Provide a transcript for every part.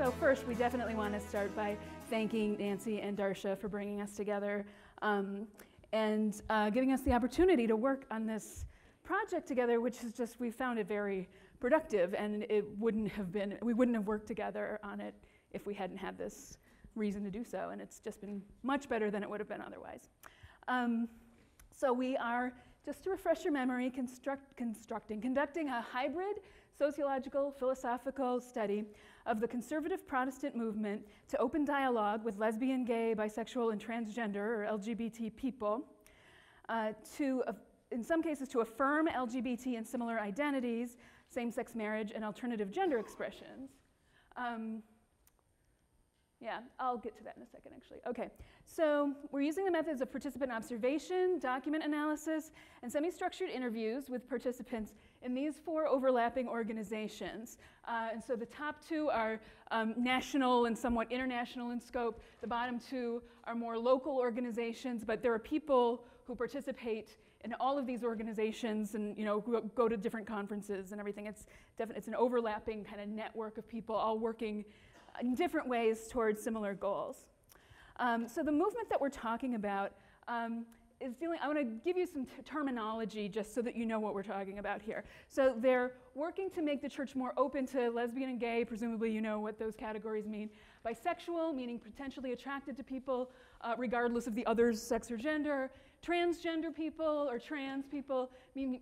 so first, we definitely want to start by thanking Nancy and Darcia for bringing us together um, and uh, giving us the opportunity to work on this project together, which is just, we found it very productive and it wouldn't have been, we wouldn't have worked together on it if we hadn't had this reason to do so. And it's just been much better than it would have been otherwise. Um, so we are, just to refresh your memory, construct, constructing, conducting a hybrid sociological, philosophical study of the conservative Protestant movement to open dialogue with lesbian, gay, bisexual, and transgender or LGBT people, uh, to, uh, in some cases, to affirm LGBT and similar identities, same sex marriage, and alternative gender expressions. Um, yeah, I'll get to that in a second, actually. Okay, so we're using the methods of participant observation, document analysis, and semi-structured interviews with participants in these four overlapping organizations. Uh, and so the top two are um, national and somewhat international in scope. The bottom two are more local organizations, but there are people who participate in all of these organizations and you know go to different conferences and everything. It's, it's an overlapping kind of network of people all working in different ways towards similar goals. Um, so the movement that we're talking about um, is dealing, I want to give you some terminology just so that you know what we're talking about here. So they're working to make the church more open to lesbian and gay, presumably you know what those categories mean. Bisexual, meaning potentially attracted to people uh, regardless of the other's sex or gender. Transgender people or trans people,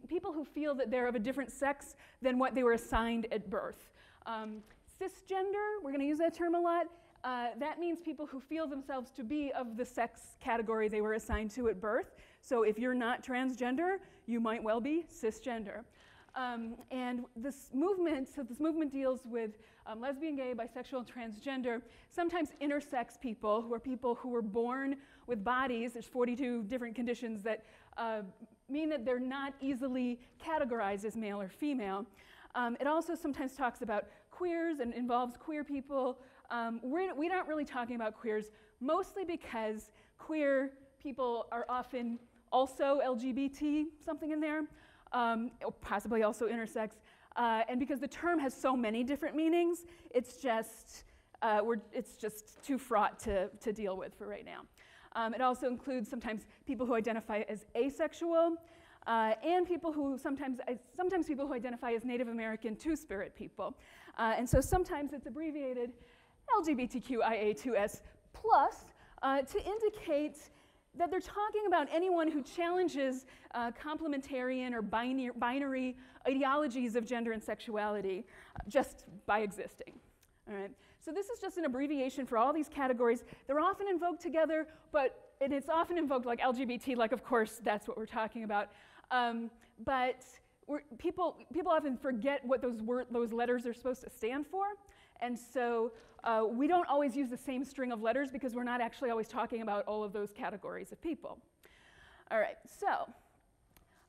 people who feel that they're of a different sex than what they were assigned at birth. Um, cisgender, we're going to use that term a lot. Uh, that means people who feel themselves to be of the sex category they were assigned to at birth. So if you're not transgender, you might well be cisgender. Um, and this movement, so this movement deals with um, lesbian, gay, bisexual, transgender, sometimes intersex people, who are people who were born with bodies, there's 42 different conditions that uh, mean that they're not easily categorized as male or female. Um, it also sometimes talks about queers and involves queer people. Um, we're, we're not really talking about queers, mostly because queer people are often also LGBT, something in there, um, possibly also intersex. Uh, and because the term has so many different meanings, it's just, uh, it's just too fraught to, to deal with for right now. Um, it also includes sometimes people who identify as asexual, uh, and people who sometimes, uh, sometimes people who identify as Native American Two-Spirit people. Uh, and so sometimes it's abbreviated LGBTQIA2S plus uh, to indicate that they're talking about anyone who challenges uh, complementarian or binary, binary, ideologies of gender and sexuality uh, just by existing. All right. So this is just an abbreviation for all these categories. They're often invoked together, but and it's often invoked like LGBT, like of course that's what we're talking about. Um, but people, people often forget what those, word, those letters are supposed to stand for. And so uh, we don't always use the same string of letters because we're not actually always talking about all of those categories of people. All right, so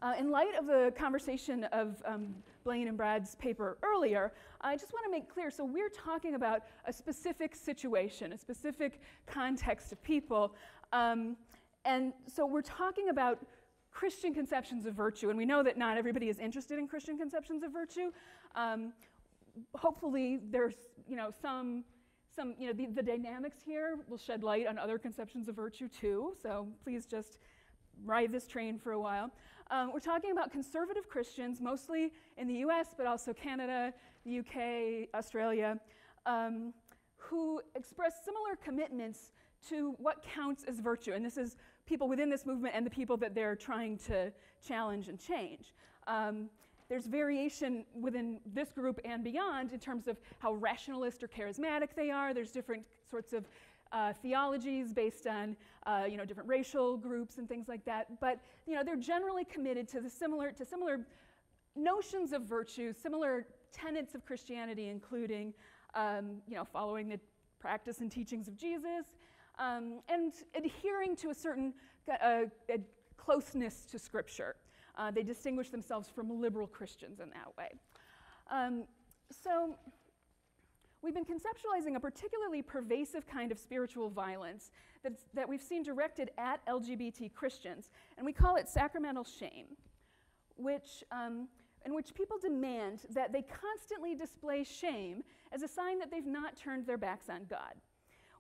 uh, in light of the conversation of um, Blaine and Brad's paper earlier, I just want to make clear so we're talking about a specific situation, a specific context of people. Um, and so we're talking about Christian conceptions of virtue, and we know that not everybody is interested in Christian conceptions of virtue. Um, hopefully, there's you know some some you know the, the dynamics here will shed light on other conceptions of virtue too. So please just ride this train for a while. Um, we're talking about conservative Christians, mostly in the U.S., but also Canada, the U.K., Australia, um, who express similar commitments to what counts as virtue. And this is people within this movement and the people that they're trying to challenge and change. Um, there's variation within this group and beyond in terms of how rationalist or charismatic they are. There's different sorts of uh, theologies based on uh, you know different racial groups and things like that. But you know they're generally committed to the similar to similar notions of virtue, similar tenets of Christianity, including um, you know following the practice and teachings of Jesus, um, and adhering to a certain uh, closeness to Scripture. Uh, they distinguish themselves from liberal Christians in that way. Um, so, we've been conceptualizing a particularly pervasive kind of spiritual violence that we've seen directed at LGBT Christians, and we call it sacramental shame, which um, in which people demand that they constantly display shame as a sign that they've not turned their backs on God.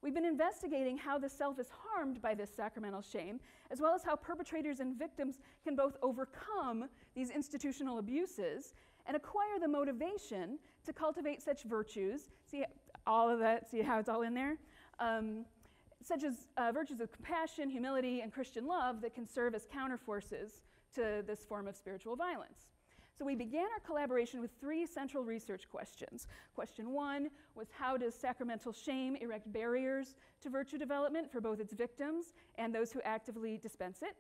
We've been investigating how the self is harmed by this sacramental shame, as well as how perpetrators and victims can both overcome these institutional abuses and acquire the motivation to cultivate such virtues. See all of that, see how it's all in there? Um, such as uh, virtues of compassion, humility, and Christian love that can serve as counterforces to this form of spiritual violence. So we began our collaboration with three central research questions. Question one was how does sacramental shame erect barriers to virtue development for both its victims and those who actively dispense it?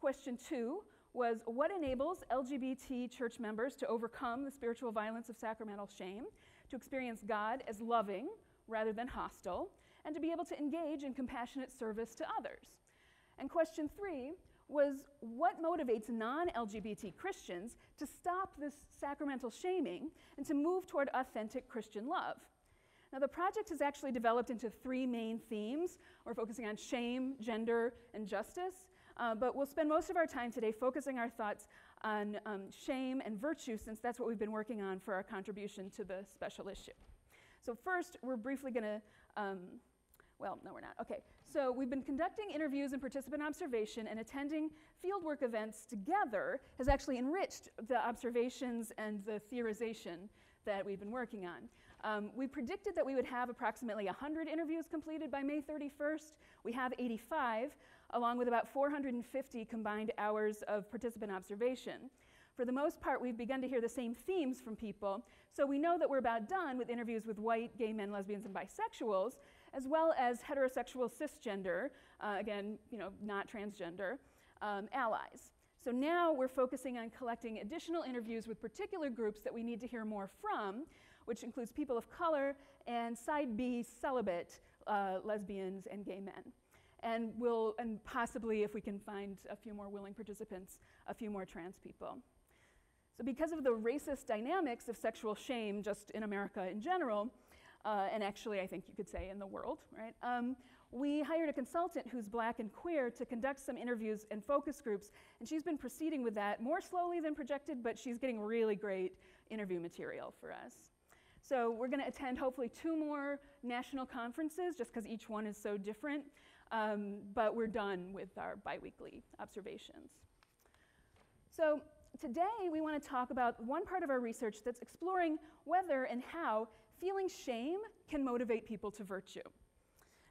Question two was what enables LGBT church members to overcome the spiritual violence of sacramental shame, to experience God as loving rather than hostile, and to be able to engage in compassionate service to others? And question three was what motivates non LGBT Christians to stop this sacramental shaming and to move toward authentic Christian love. Now, the project has actually developed into three main themes. We're focusing on shame, gender, and justice, uh, but we'll spend most of our time today focusing our thoughts on um, shame and virtue, since that's what we've been working on for our contribution to the special issue. So, first, we're briefly going to um, well, no, we're not. Okay, so we've been conducting interviews and participant observation, and attending fieldwork events together has actually enriched the observations and the theorization that we've been working on. Um, we predicted that we would have approximately 100 interviews completed by May 31st. We have 85, along with about 450 combined hours of participant observation. For the most part, we've begun to hear the same themes from people, so we know that we're about done with interviews with white, gay men, lesbians, and bisexuals, as well as heterosexual cisgender, uh, again, you know, not transgender, um, allies. So now we're focusing on collecting additional interviews with particular groups that we need to hear more from, which includes people of color and side B celibate uh, lesbians and gay men. And we'll, and possibly if we can find a few more willing participants, a few more trans people. So because of the racist dynamics of sexual shame just in America in general, uh, and actually I think you could say in the world, right? Um, we hired a consultant who's black and queer to conduct some interviews and focus groups, and she's been proceeding with that more slowly than projected, but she's getting really great interview material for us. So we're going to attend hopefully two more national conferences, just because each one is so different, um, but we're done with our biweekly observations. So today we want to talk about one part of our research that's exploring whether and how feeling shame can motivate people to virtue.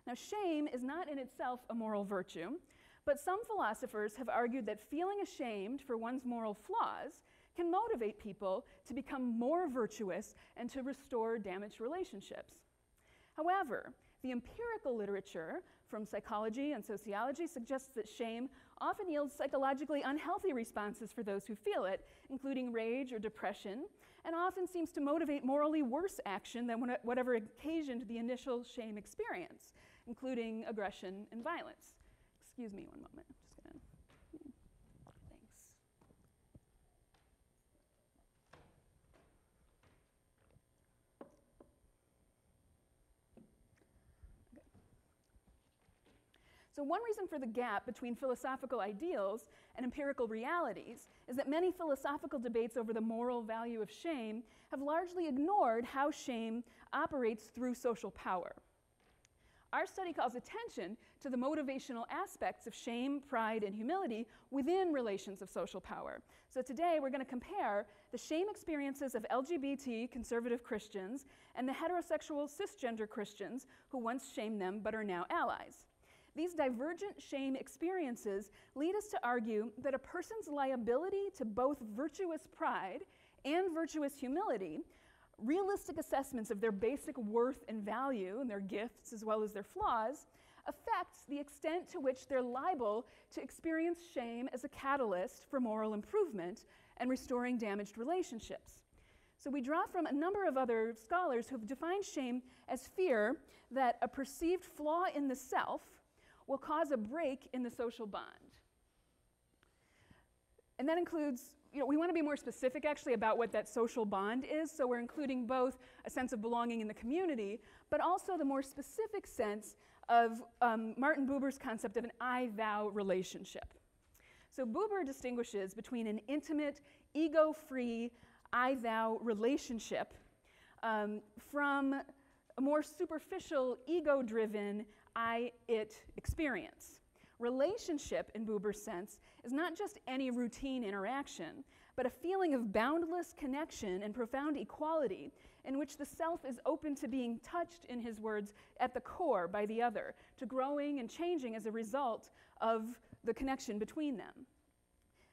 Now, shame is not in itself a moral virtue, but some philosophers have argued that feeling ashamed for one's moral flaws can motivate people to become more virtuous and to restore damaged relationships. However, the empirical literature from psychology and sociology suggests that shame often yields psychologically unhealthy responses for those who feel it, including rage or depression, and often seems to motivate morally worse action than whatever occasioned the initial shame experience, including aggression and violence. Excuse me one moment. So, one reason for the gap between philosophical ideals and empirical realities is that many philosophical debates over the moral value of shame have largely ignored how shame operates through social power. Our study calls attention to the motivational aspects of shame, pride, and humility within relations of social power. So today we're going to compare the shame experiences of LGBT conservative Christians and the heterosexual cisgender Christians who once shamed them but are now allies. These divergent shame experiences lead us to argue that a person's liability to both virtuous pride and virtuous humility, realistic assessments of their basic worth and value and their gifts as well as their flaws, affects the extent to which they're liable to experience shame as a catalyst for moral improvement and restoring damaged relationships. So we draw from a number of other scholars who have defined shame as fear that a perceived flaw in the self will cause a break in the social bond. And that includes, you know, we want to be more specific actually about what that social bond is. So we're including both a sense of belonging in the community, but also the more specific sense of um, Martin Buber's concept of an I thou relationship. So Buber distinguishes between an intimate, ego free, I thou relationship um, from a more superficial, ego driven I it experience. Relationship, in Buber's sense, is not just any routine interaction, but a feeling of boundless connection and profound equality in which the self is open to being touched, in his words, at the core by the other, to growing and changing as a result of the connection between them.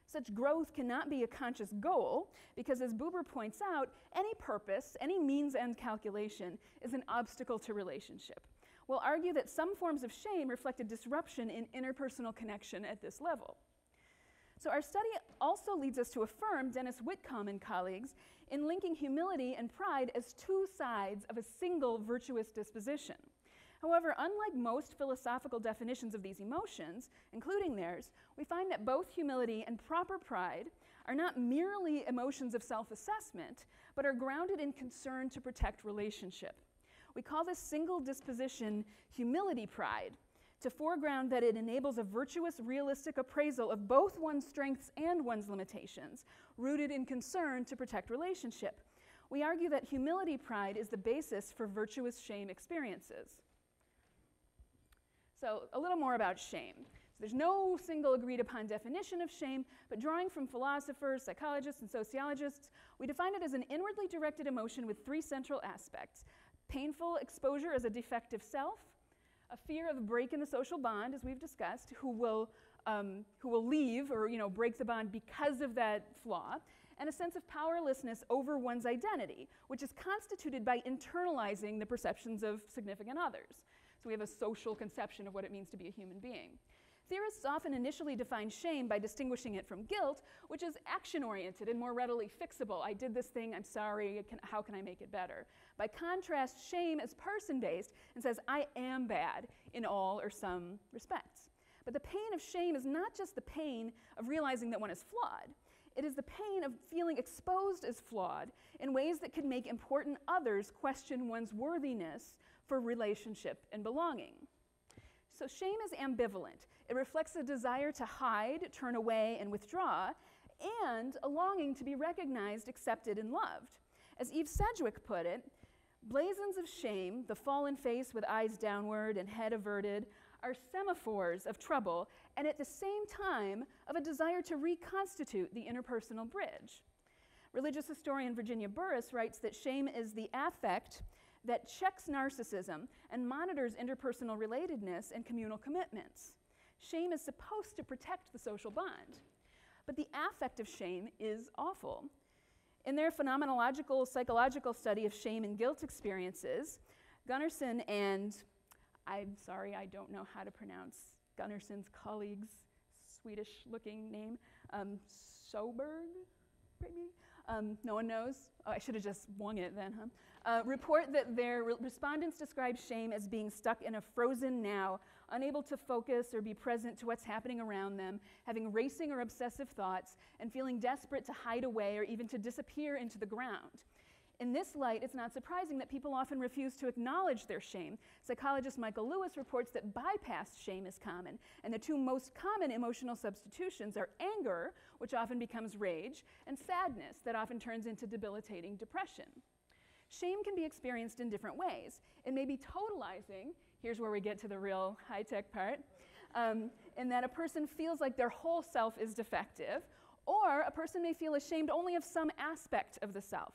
Such growth cannot be a conscious goal because, as Buber points out, any purpose, any means end calculation is an obstacle to relationship. We'll argue that some forms of shame reflect a disruption in interpersonal connection at this level. So, our study also leads us to affirm Dennis Whitcomb and colleagues in linking humility and pride as two sides of a single virtuous disposition. However, unlike most philosophical definitions of these emotions, including theirs, we find that both humility and proper pride are not merely emotions of self assessment, but are grounded in concern to protect relationship. We call this single disposition humility pride, to foreground that it enables a virtuous, realistic appraisal of both one's strengths and one's limitations, rooted in concern to protect relationship. We argue that humility pride is the basis for virtuous shame experiences. So, a little more about shame. So there's no single agreed upon definition of shame, but drawing from philosophers, psychologists, and sociologists, we define it as an inwardly directed emotion with three central aspects painful exposure as a defective self, a fear of a break in the social bond, as we've discussed, who will, um, who will leave or you know, break the bond because of that flaw, and a sense of powerlessness over one's identity, which is constituted by internalizing the perceptions of significant others. So we have a social conception of what it means to be a human being. Theorists often initially define shame by distinguishing it from guilt, which is action oriented and more readily fixable. I did this thing, I'm sorry, can, how can I make it better? By contrast, shame is person based and says, I am bad in all or some respects. But the pain of shame is not just the pain of realizing that one is flawed. It is the pain of feeling exposed as flawed in ways that can make important others question one's worthiness for relationship and belonging. So, shame is ambivalent. It reflects a desire to hide, turn away, and withdraw, and a longing to be recognized, accepted, and loved. As Eve Sedgwick put it, blazons of shame, the fallen face with eyes downward and head averted, are semaphores of trouble and at the same time of a desire to reconstitute the interpersonal bridge. Religious historian Virginia Burrus writes that shame is the affect that checks narcissism and monitors interpersonal relatedness and communal commitments. Shame is supposed to protect the social bond. But the affect of shame is awful. In their phenomenological psychological study of shame and guilt experiences, Gunnarsson and I'm sorry, I don't know how to pronounce Gunnarsson's colleague's Swedish looking name, um, Soberg, maybe? Um, no one knows? Oh, I should have just wung it then, huh? Uh, report that their re- respondents describe shame as being stuck in a frozen now, unable to focus or be present to what's happening around them, having racing or obsessive thoughts, and feeling desperate to hide away or even to disappear into the ground. In this light, it's not surprising that people often refuse to acknowledge their shame. Psychologist Michael Lewis reports that bypassed shame is common, and the two most common emotional substitutions are anger, which often becomes rage, and sadness, that often turns into debilitating depression. Shame can be experienced in different ways. It may be totalizing, here's where we get to the real high tech part, um, in that a person feels like their whole self is defective, or a person may feel ashamed only of some aspect of the self.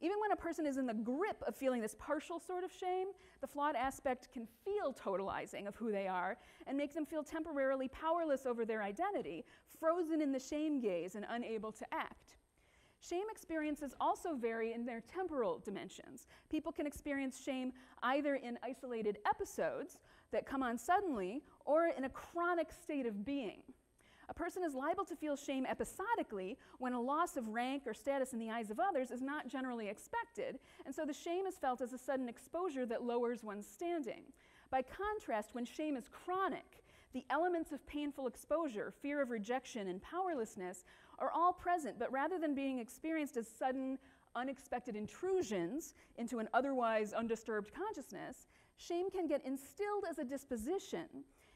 Even when a person is in the grip of feeling this partial sort of shame, the flawed aspect can feel totalizing of who they are and make them feel temporarily powerless over their identity, frozen in the shame gaze and unable to act. Shame experiences also vary in their temporal dimensions. People can experience shame either in isolated episodes that come on suddenly or in a chronic state of being. A person is liable to feel shame episodically when a loss of rank or status in the eyes of others is not generally expected, and so the shame is felt as a sudden exposure that lowers one's standing. By contrast, when shame is chronic, the elements of painful exposure, fear of rejection, and powerlessness are all present, but rather than being experienced as sudden, unexpected intrusions into an otherwise undisturbed consciousness, shame can get instilled as a disposition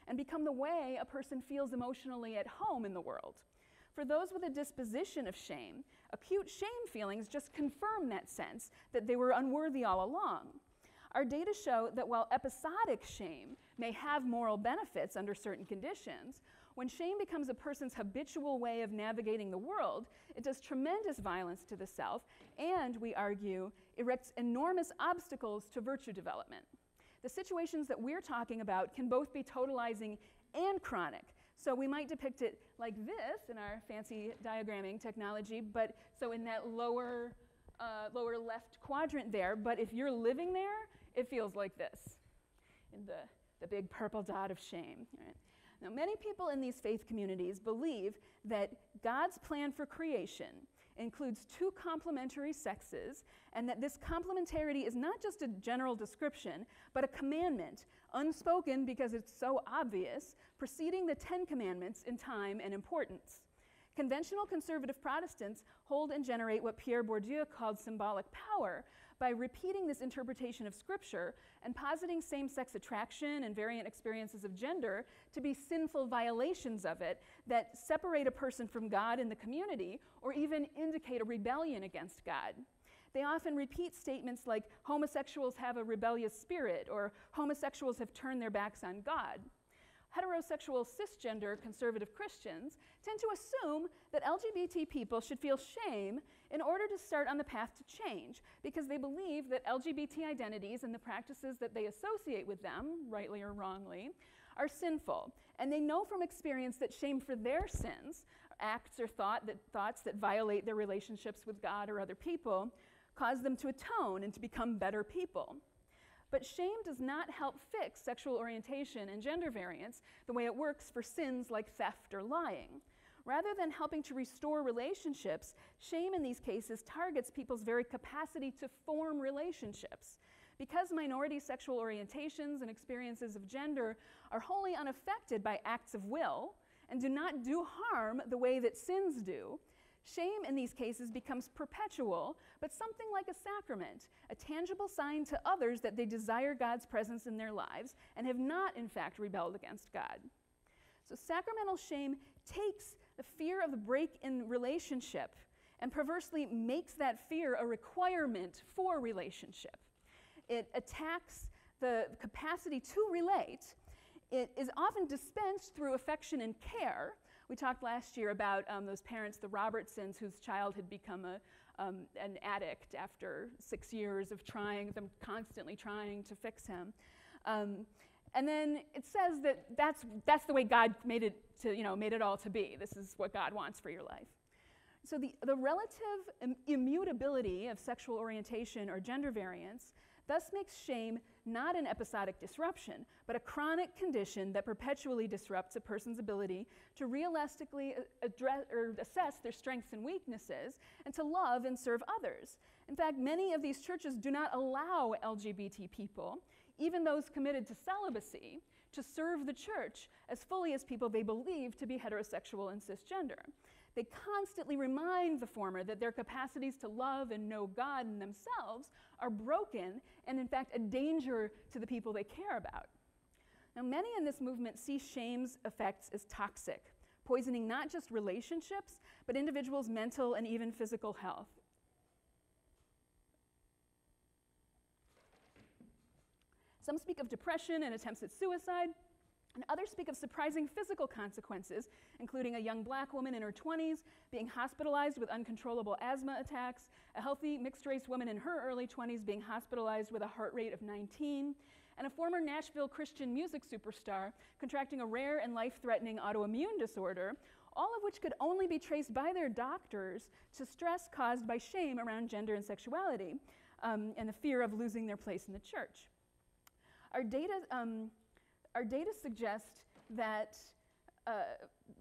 and become the way a person feels emotionally at home in the world. For those with a disposition of shame, acute shame feelings just confirm that sense that they were unworthy all along. Our data show that while episodic shame may have moral benefits under certain conditions, when shame becomes a person's habitual way of navigating the world, it does tremendous violence to the self and, we argue, erects enormous obstacles to virtue development. The situations that we're talking about can both be totalizing and chronic. So we might depict it like this in our fancy diagramming technology, but so in that lower, uh, lower left quadrant there, but if you're living there, it feels like this in the, the big purple dot of shame. Right? Now, many people in these faith communities believe that God's plan for creation includes two complementary sexes, and that this complementarity is not just a general description, but a commandment, unspoken because it's so obvious, preceding the Ten Commandments in time and importance. Conventional conservative Protestants hold and generate what Pierre Bourdieu called symbolic power, by repeating this interpretation of Scripture and positing same sex attraction and variant experiences of gender to be sinful violations of it that separate a person from God in the community or even indicate a rebellion against God. They often repeat statements like homosexuals have a rebellious spirit or homosexuals have turned their backs on God heterosexual cisgender conservative Christians tend to assume that LGBT people should feel shame in order to start on the path to change because they believe that LGBT identities and the practices that they associate with them, rightly or wrongly, are sinful. And they know from experience that shame for their sins, acts or thought that, thoughts that violate their relationships with God or other people, cause them to atone and to become better people. But shame does not help fix sexual orientation and gender variance the way it works for sins like theft or lying. Rather than helping to restore relationships, shame in these cases targets people's very capacity to form relationships. Because minority sexual orientations and experiences of gender are wholly unaffected by acts of will and do not do harm the way that sins do, Shame in these cases becomes perpetual, but something like a sacrament, a tangible sign to others that they desire God's presence in their lives and have not, in fact, rebelled against God. So, sacramental shame takes the fear of the break in relationship and perversely makes that fear a requirement for relationship. It attacks the capacity to relate. It is often dispensed through affection and care, we talked last year about um, those parents, the Robertsons, whose child had become a, um, an addict after six years of trying, them constantly trying to fix him. Um, and then it says that that's, that's the way God made it, to, you know, made it all to be. This is what God wants for your life. So the, the relative Im- immutability of sexual orientation or gender variance thus makes shame not an episodic disruption, but a chronic condition that perpetually disrupts a person's ability to realistically uh, address or assess their strengths and weaknesses and to love and serve others. In fact, many of these churches do not allow LGBT people, even those committed to celibacy, to serve the church as fully as people they believe to be heterosexual and cisgender. They constantly remind the former that their capacities to love and know God in themselves are broken and, in fact, a danger to the people they care about. Now, many in this movement see shame's effects as toxic, poisoning not just relationships, but individuals' mental and even physical health. Some speak of depression and attempts at suicide. And others speak of surprising physical consequences, including a young black woman in her 20s being hospitalized with uncontrollable asthma attacks, a healthy mixed race woman in her early 20s being hospitalized with a heart rate of 19, and a former Nashville Christian music superstar contracting a rare and life threatening autoimmune disorder, all of which could only be traced by their doctors to stress caused by shame around gender and sexuality um, and the fear of losing their place in the church. Our data um, our data suggest that uh,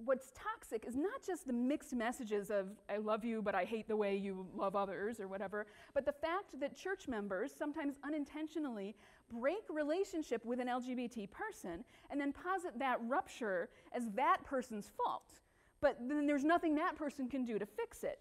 what's toxic is not just the mixed messages of, I love you, but I hate the way you love others, or whatever, but the fact that church members, sometimes unintentionally, break relationship with an LGBT person and then posit that rupture as that person's fault. But then there's nothing that person can do to fix it.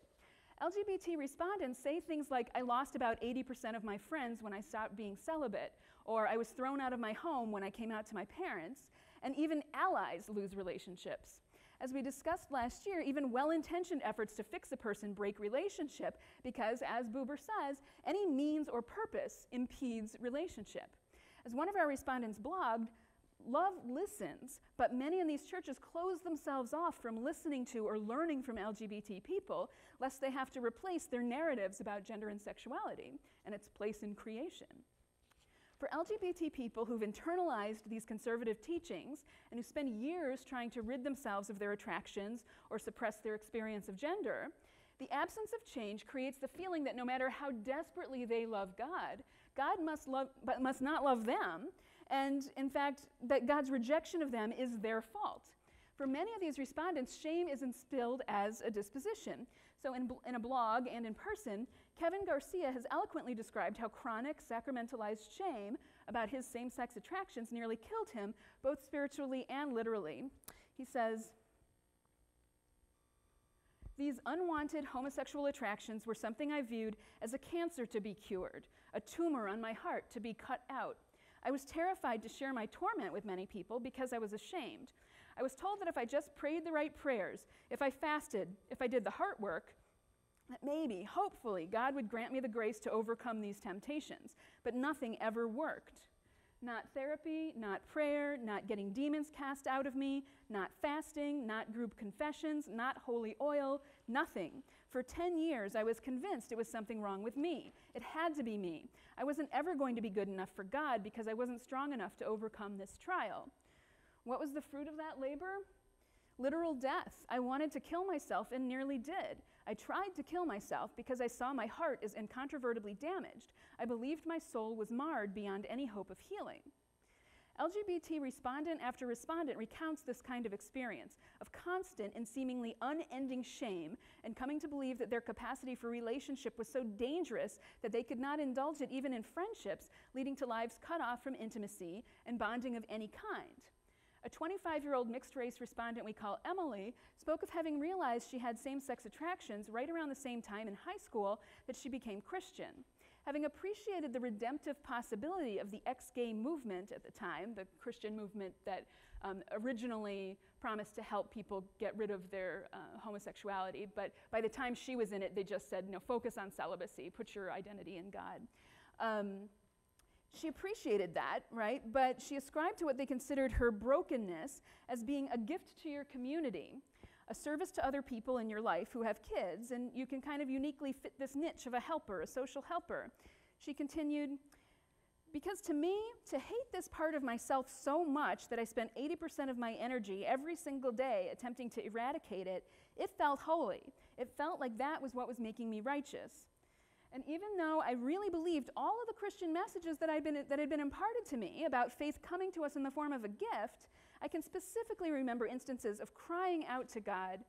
LGBT respondents say things like, I lost about 80% of my friends when I stopped being celibate, or I was thrown out of my home when I came out to my parents, and even allies lose relationships. As we discussed last year, even well intentioned efforts to fix a person break relationship because, as Buber says, any means or purpose impedes relationship. As one of our respondents blogged, love listens, but many in these churches close themselves off from listening to or learning from LGBT people, lest they have to replace their narratives about gender and sexuality and its place in creation. For LGBT people who've internalized these conservative teachings and who spend years trying to rid themselves of their attractions or suppress their experience of gender, the absence of change creates the feeling that no matter how desperately they love God, God must, love, but must not love them, and in fact, that God's rejection of them is their fault. For many of these respondents, shame is instilled as a disposition. So, in, in a blog and in person, Kevin Garcia has eloquently described how chronic, sacramentalized shame about his same sex attractions nearly killed him, both spiritually and literally. He says, these unwanted homosexual attractions were something I viewed as a cancer to be cured, a tumor on my heart to be cut out. I was terrified to share my torment with many people because I was ashamed. I was told that if I just prayed the right prayers, if I fasted, if I did the heart work, that maybe, hopefully, God would grant me the grace to overcome these temptations. But nothing ever worked. Not therapy, not prayer, not getting demons cast out of me, not fasting, not group confessions, not holy oil, nothing. For 10 years, I was convinced it was something wrong with me. It had to be me. I wasn't ever going to be good enough for God because I wasn't strong enough to overcome this trial. What was the fruit of that labor? Literal death. I wanted to kill myself and nearly did. I tried to kill myself because I saw my heart is incontrovertibly damaged. I believed my soul was marred beyond any hope of healing. LGBT respondent after respondent recounts this kind of experience of constant and seemingly unending shame and coming to believe that their capacity for relationship was so dangerous that they could not indulge it even in friendships, leading to lives cut off from intimacy and bonding of any kind. A 25 year old mixed race respondent we call Emily spoke of having realized she had same sex attractions right around the same time in high school that she became Christian. Having appreciated the redemptive possibility of the ex gay movement at the time, the Christian movement that um, originally promised to help people get rid of their uh, homosexuality, but by the time she was in it, they just said, no, focus on celibacy, put your identity in God. Um, she appreciated that, right? But she ascribed to what they considered her brokenness as being a gift to your community, a service to other people in your life who have kids, and you can kind of uniquely fit this niche of a helper, a social helper. She continued, because to me, to hate this part of myself so much that I spent 80% of my energy every single day attempting to eradicate it, it felt holy. It felt like that was what was making me righteous. And even though I really believed all of the Christian messages that, I'd been, that had been imparted to me about faith coming to us in the form of a gift, I can specifically remember instances of crying out to God,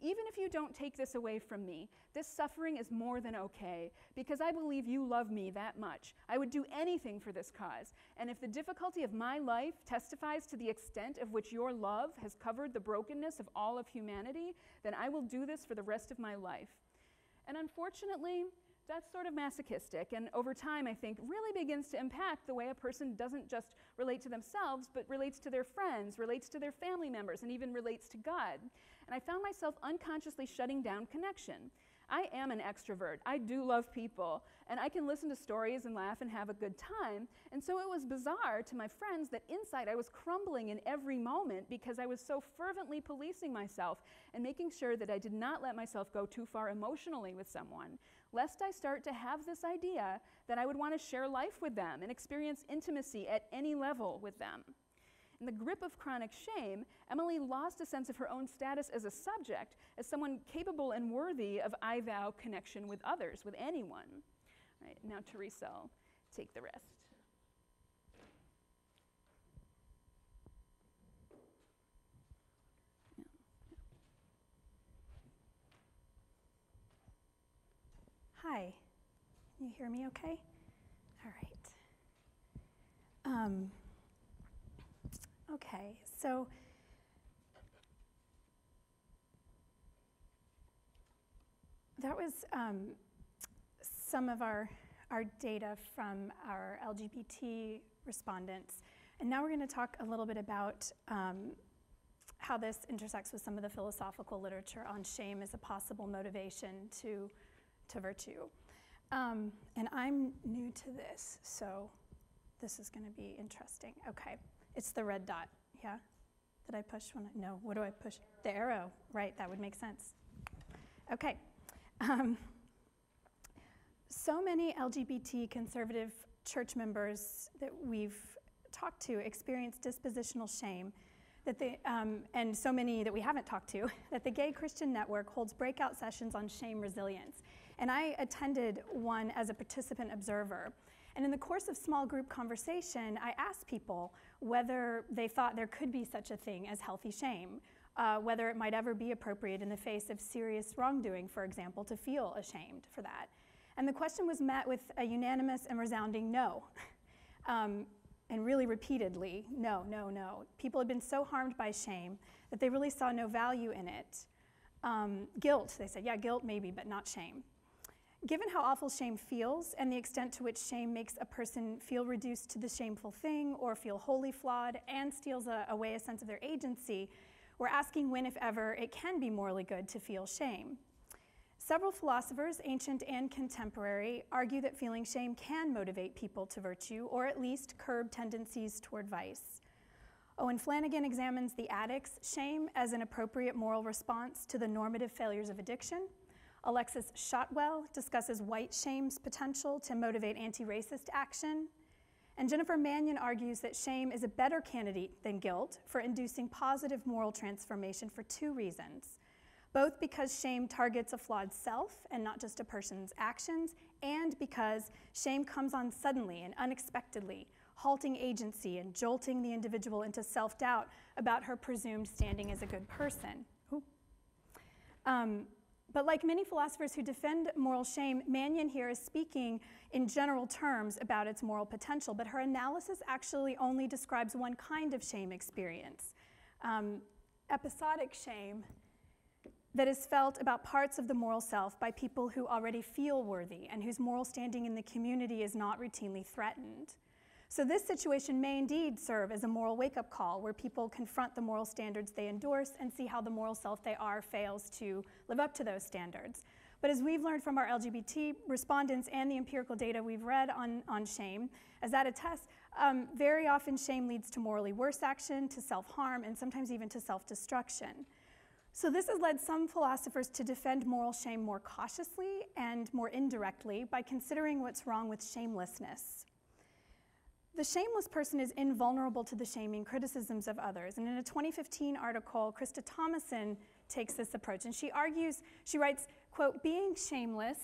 even if you don't take this away from me, this suffering is more than okay, because I believe you love me that much. I would do anything for this cause. And if the difficulty of my life testifies to the extent of which your love has covered the brokenness of all of humanity, then I will do this for the rest of my life. And unfortunately, that's sort of masochistic, and over time, I think, really begins to impact the way a person doesn't just relate to themselves, but relates to their friends, relates to their family members, and even relates to God. And I found myself unconsciously shutting down connection. I am an extrovert. I do love people, and I can listen to stories and laugh and have a good time. And so it was bizarre to my friends that inside I was crumbling in every moment because I was so fervently policing myself and making sure that I did not let myself go too far emotionally with someone, lest I start to have this idea that I would want to share life with them and experience intimacy at any level with them. In the grip of chronic shame, Emily lost a sense of her own status as a subject, as someone capable and worthy of I thou connection with others, with anyone. Right, now, Theresa, will take the rest. Hi, you hear me okay? All right. Um, okay, so that was um, some of our, our data from our LGBT respondents. And now we're going to talk a little bit about um, how this intersects with some of the philosophical literature on shame as a possible motivation to, to virtue. Um, and I'm new to this, so this is going to be interesting. Okay, it's the red dot. Yeah? Did I push one? No. What do I push? The arrow. Right, that would make sense. Okay. Um, so many LGBT conservative church members that we've talked to experience dispositional shame that they, um, and so many that we haven't talked to, that the Gay Christian Network holds breakout sessions on shame resilience. And I attended one as a participant observer. And in the course of small group conversation, I asked people whether they thought there could be such a thing as healthy shame, uh, whether it might ever be appropriate in the face of serious wrongdoing, for example, to feel ashamed for that. And the question was met with a unanimous and resounding no. um, and really repeatedly, no, no, no. People had been so harmed by shame that they really saw no value in it. Um, guilt, they said, yeah, guilt maybe, but not shame. Given how awful shame feels and the extent to which shame makes a person feel reduced to the shameful thing or feel wholly flawed and steals a, away a sense of their agency, we're asking when, if ever, it can be morally good to feel shame. Several philosophers, ancient and contemporary, argue that feeling shame can motivate people to virtue or at least curb tendencies toward vice. Owen Flanagan examines the addict's shame as an appropriate moral response to the normative failures of addiction. Alexis Shotwell discusses white shame's potential to motivate anti racist action. And Jennifer Manion argues that shame is a better candidate than guilt for inducing positive moral transformation for two reasons. Both because shame targets a flawed self and not just a person's actions, and because shame comes on suddenly and unexpectedly, halting agency and jolting the individual into self doubt about her presumed standing as a good person. Um, but like many philosophers who defend moral shame, Manion here is speaking in general terms about its moral potential, but her analysis actually only describes one kind of shame experience um, episodic shame that is felt about parts of the moral self by people who already feel worthy and whose moral standing in the community is not routinely threatened. So, this situation may indeed serve as a moral wake up call where people confront the moral standards they endorse and see how the moral self they are fails to live up to those standards. But as we've learned from our LGBT respondents and the empirical data we've read on, on shame, as that attests, um, very often shame leads to morally worse action, to self harm, and sometimes even to self destruction. So, this has led some philosophers to defend moral shame more cautiously and more indirectly by considering what's wrong with shamelessness. The shameless person is invulnerable to the shaming criticisms of others. And in a 2015 article, Krista Thomason takes this approach. And she argues, she writes, quote, being shameless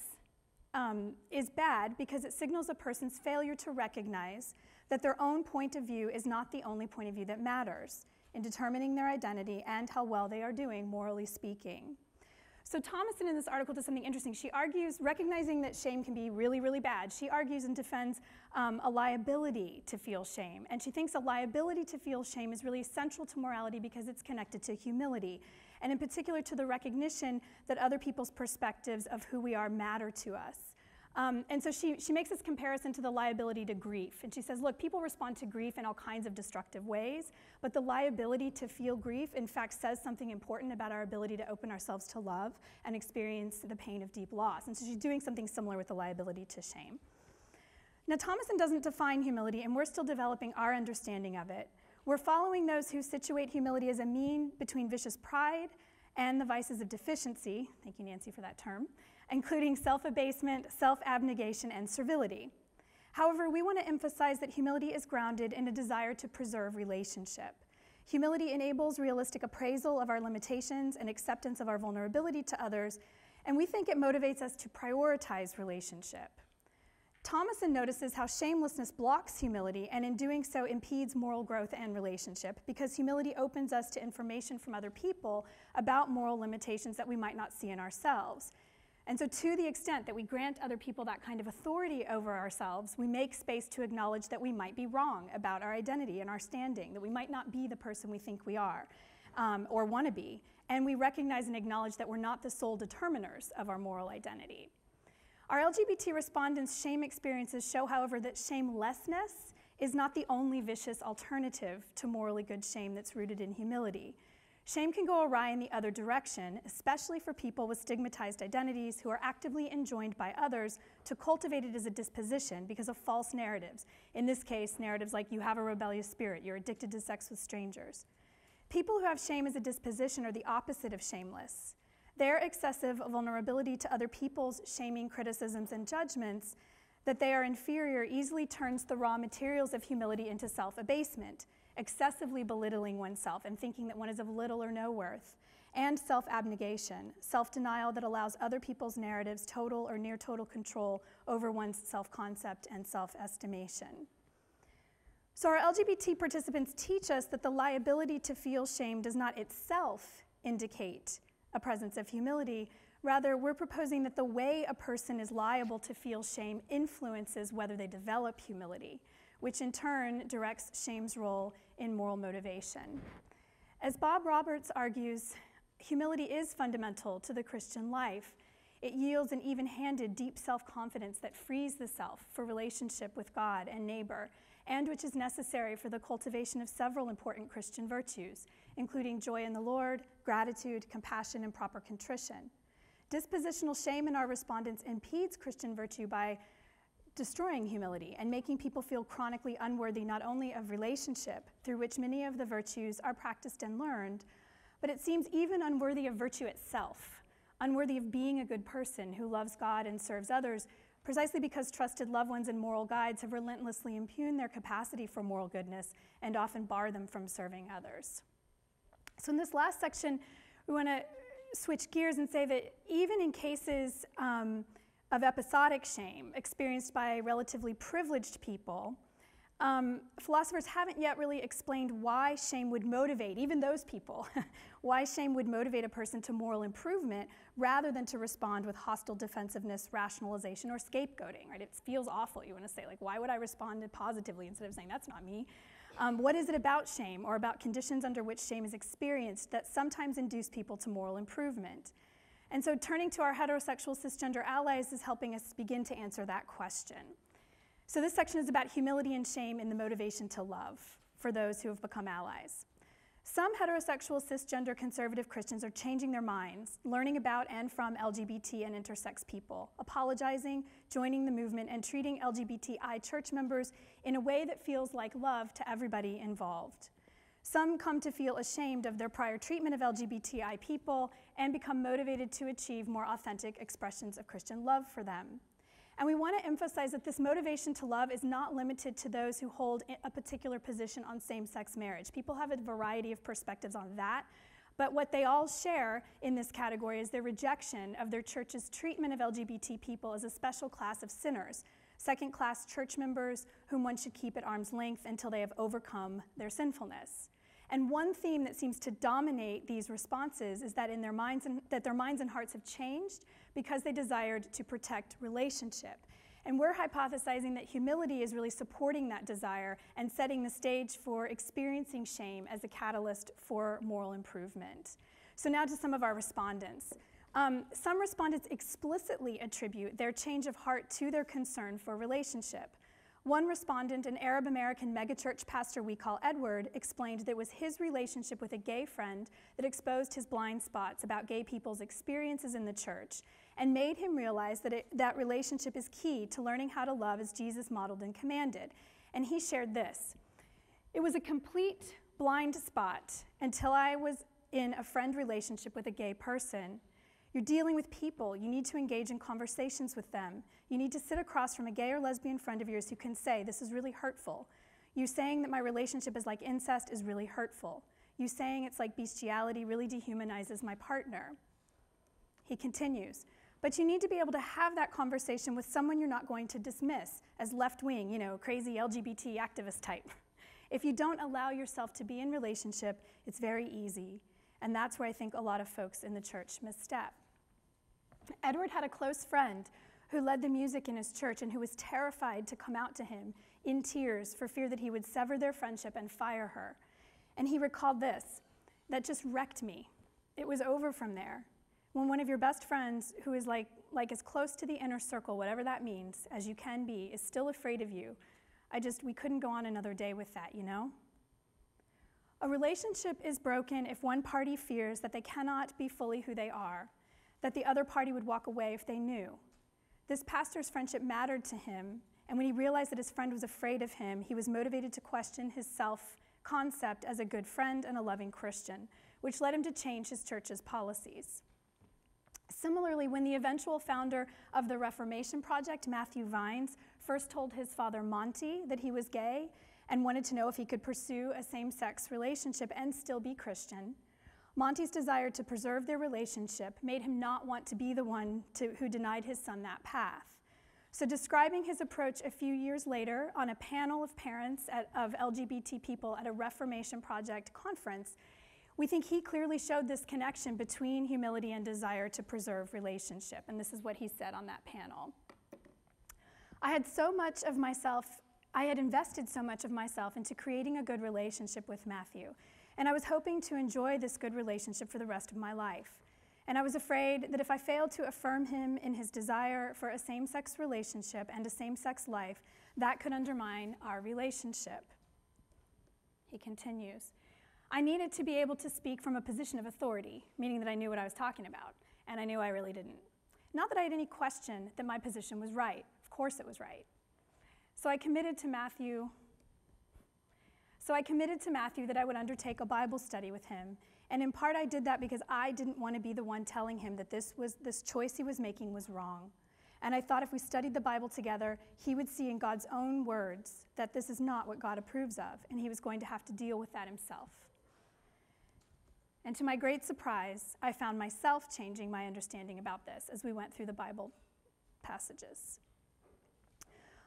um, is bad because it signals a person's failure to recognize that their own point of view is not the only point of view that matters in determining their identity and how well they are doing, morally speaking. So Thomason in this article does something interesting. She argues, recognizing that shame can be really, really bad, she argues and defends um, a liability to feel shame. And she thinks a liability to feel shame is really central to morality because it's connected to humility, and in particular to the recognition that other people's perspectives of who we are matter to us. Um, and so she, she makes this comparison to the liability to grief. And she says, look, people respond to grief in all kinds of destructive ways, but the liability to feel grief, in fact, says something important about our ability to open ourselves to love and experience the pain of deep loss. And so she's doing something similar with the liability to shame. Now, Thomason doesn't define humility, and we're still developing our understanding of it. We're following those who situate humility as a mean between vicious pride and the vices of deficiency. Thank you, Nancy, for that term including self abasement, self abnegation, and servility. However, we want to emphasize that humility is grounded in a desire to preserve relationship. Humility enables realistic appraisal of our limitations and acceptance of our vulnerability to others, and we think it motivates us to prioritize relationship. Thomason notices how shamelessness blocks humility and in doing so impedes moral growth and relationship because humility opens us to information from other people about moral limitations that we might not see in ourselves. And so, to the extent that we grant other people that kind of authority over ourselves, we make space to acknowledge that we might be wrong about our identity and our standing, that we might not be the person we think we are um, or want to be. And we recognize and acknowledge that we're not the sole determiners of our moral identity. Our LGBT respondents' shame experiences show, however, that shamelessness is not the only vicious alternative to morally good shame that's rooted in humility. Shame can go awry in the other direction, especially for people with stigmatized identities who are actively enjoined by others to cultivate it as a disposition because of false narratives. In this case, narratives like you have a rebellious spirit, you're addicted to sex with strangers. People who have shame as a disposition are the opposite of shameless. Their excessive vulnerability to other people's shaming criticisms and judgments that they are inferior easily turns the raw materials of humility into self abasement excessively belittling oneself and thinking that one is of little or no worth, and self abnegation, self denial that allows other people's narratives total or near total control over one's self concept and self estimation. So, our LGBT participants teach us that the liability to feel shame does not itself indicate a presence of humility. Rather, we're proposing that the way a person is liable to feel shame influences whether they develop humility which in turn directs shame's role in moral motivation. As Bob Roberts argues, humility is fundamental to the Christian life. It yields an even handed, deep self confidence that frees the self for relationship with God and neighbor, and which is necessary for the cultivation of several important Christian virtues, including joy in the Lord, gratitude, compassion, and proper contrition. Dispositional shame in our respondents impedes Christian virtue by destroying humility and making people feel chronically unworthy not only of relationship, through which many of the virtues are practiced and learned, but it seems even unworthy of virtue itself, unworthy of being a good person who loves God and serves others, precisely because trusted loved ones and moral guides have relentlessly impugned their capacity for moral goodness and often bar them from serving others. So, in this last section, we want to switch gears and say that even in cases um, of episodic shame experienced by relatively privileged people, um, philosophers haven't yet really explained why shame would motivate, even those people, why shame would motivate a person to moral improvement rather than to respond with hostile defensiveness, rationalization, or scapegoating, right? It feels awful. You want to say, like, why would I respond positively instead of saying, that's not me? Um, what is it about shame or about conditions under which shame is experienced that sometimes induce people to moral improvement? And so turning to our heterosexual cisgender allies is helping us begin to answer that question. So this section is about humility and shame in the motivation to love for those who have become allies. Some heterosexual cisgender conservative Christians are changing their minds, learning about and from LGBT and intersex people, apologizing, joining the movement, and treating LGBTI church members in a way that feels like love to everybody involved. Some come to feel ashamed of their prior treatment of LGBTI people and become motivated to achieve more authentic expressions of Christian love for them. And we want to emphasize that this motivation to love is not limited to those who hold a particular position on same sex marriage. People have a variety of perspectives on that, but what they all share in this category is their rejection of their church's treatment of LGBT people as a special class of sinners, second class church members whom one should keep at arm's length until they have overcome their sinfulness. And one theme that seems to dominate these responses is that in their minds and, that their minds and hearts have changed because they desired to protect relationship. And we're hypothesizing that humility is really supporting that desire and setting the stage for experiencing shame as a catalyst for moral improvement. So now to some of our respondents. Um, some respondents explicitly attribute their change of heart to their concern for relationship. One respondent, an Arab American megachurch pastor we call Edward, explained that it was his relationship with a gay friend that exposed his blind spots about gay people's experiences in the church and made him realize that it, that relationship is key to learning how to love as Jesus modeled and commanded. And he shared this It was a complete blind spot until I was in a friend relationship with a gay person. You're dealing with people. You need to engage in conversations with them. You need to sit across from a gay or lesbian friend of yours who can say, This is really hurtful. You saying that my relationship is like incest is really hurtful. You saying it's like bestiality really dehumanizes my partner. He continues, but you need to be able to have that conversation with someone you're not going to dismiss as left wing, you know, crazy LGBT activist type. If you don't allow yourself to be in relationship, it's very easy. And that's where I think a lot of folks in the church misstep. Edward had a close friend who led the music in his church and who was terrified to come out to him in tears for fear that he would sever their friendship and fire her. And he recalled this that just wrecked me. It was over from there. When one of your best friends, who is like, like as close to the inner circle, whatever that means, as you can be, is still afraid of you, I just, we couldn't go on another day with that, you know? A relationship is broken if one party fears that they cannot be fully who they are, that the other party would walk away if they knew. This pastor's friendship mattered to him, and when he realized that his friend was afraid of him, he was motivated to question his self concept as a good friend and a loving Christian, which led him to change his church's policies. Similarly, when the eventual founder of the Reformation Project, Matthew Vines, first told his father Monty that he was gay and wanted to know if he could pursue a same sex relationship and still be Christian, Monty's desire to preserve their relationship made him not want to be the one to, who denied his son that path. So, describing his approach a few years later on a panel of parents at, of LGBT people at a Reformation Project conference, we think he clearly showed this connection between humility and desire to preserve relationship. And this is what he said on that panel. I had so much of myself, I had invested so much of myself into creating a good relationship with Matthew. And I was hoping to enjoy this good relationship for the rest of my life. And I was afraid that if I failed to affirm him in his desire for a same sex relationship and a same sex life, that could undermine our relationship. He continues I needed to be able to speak from a position of authority, meaning that I knew what I was talking about, and I knew I really didn't. Not that I had any question that my position was right. Of course it was right. So I committed to Matthew. So I committed to Matthew that I would undertake a Bible study with him. And in part I did that because I didn't want to be the one telling him that this was this choice he was making was wrong. And I thought if we studied the Bible together, he would see in God's own words that this is not what God approves of, and he was going to have to deal with that himself. And to my great surprise, I found myself changing my understanding about this as we went through the Bible passages.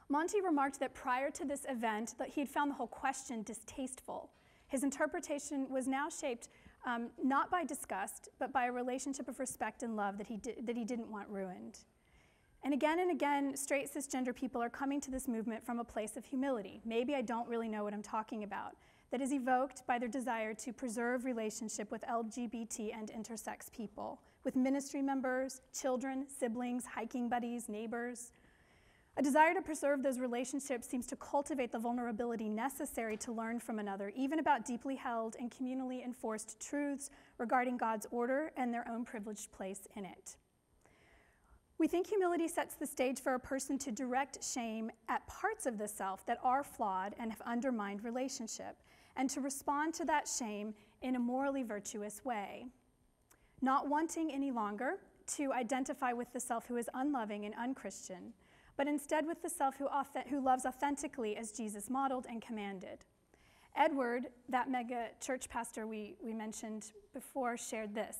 Monty remarked that prior to this event that he had found the whole question distasteful. His interpretation was now shaped um, not by disgust, but by a relationship of respect and love that he, that he didn't want ruined. And again and again, straight cisgender people are coming to this movement from a place of humility. Maybe I don't really know what I'm talking about that is evoked by their desire to preserve relationship with LGBT and intersex people, with ministry members, children, siblings, hiking buddies, neighbors. A desire to preserve those relationships seems to cultivate the vulnerability necessary to learn from another, even about deeply held and communally enforced truths regarding God's order and their own privileged place in it. We think humility sets the stage for a person to direct shame at parts of the self that are flawed and have undermined relationship, and to respond to that shame in a morally virtuous way. Not wanting any longer to identify with the self who is unloving and unchristian, but instead with the self who, who loves authentically as Jesus modeled and commanded. Edward, that mega church pastor we, we mentioned before, shared this.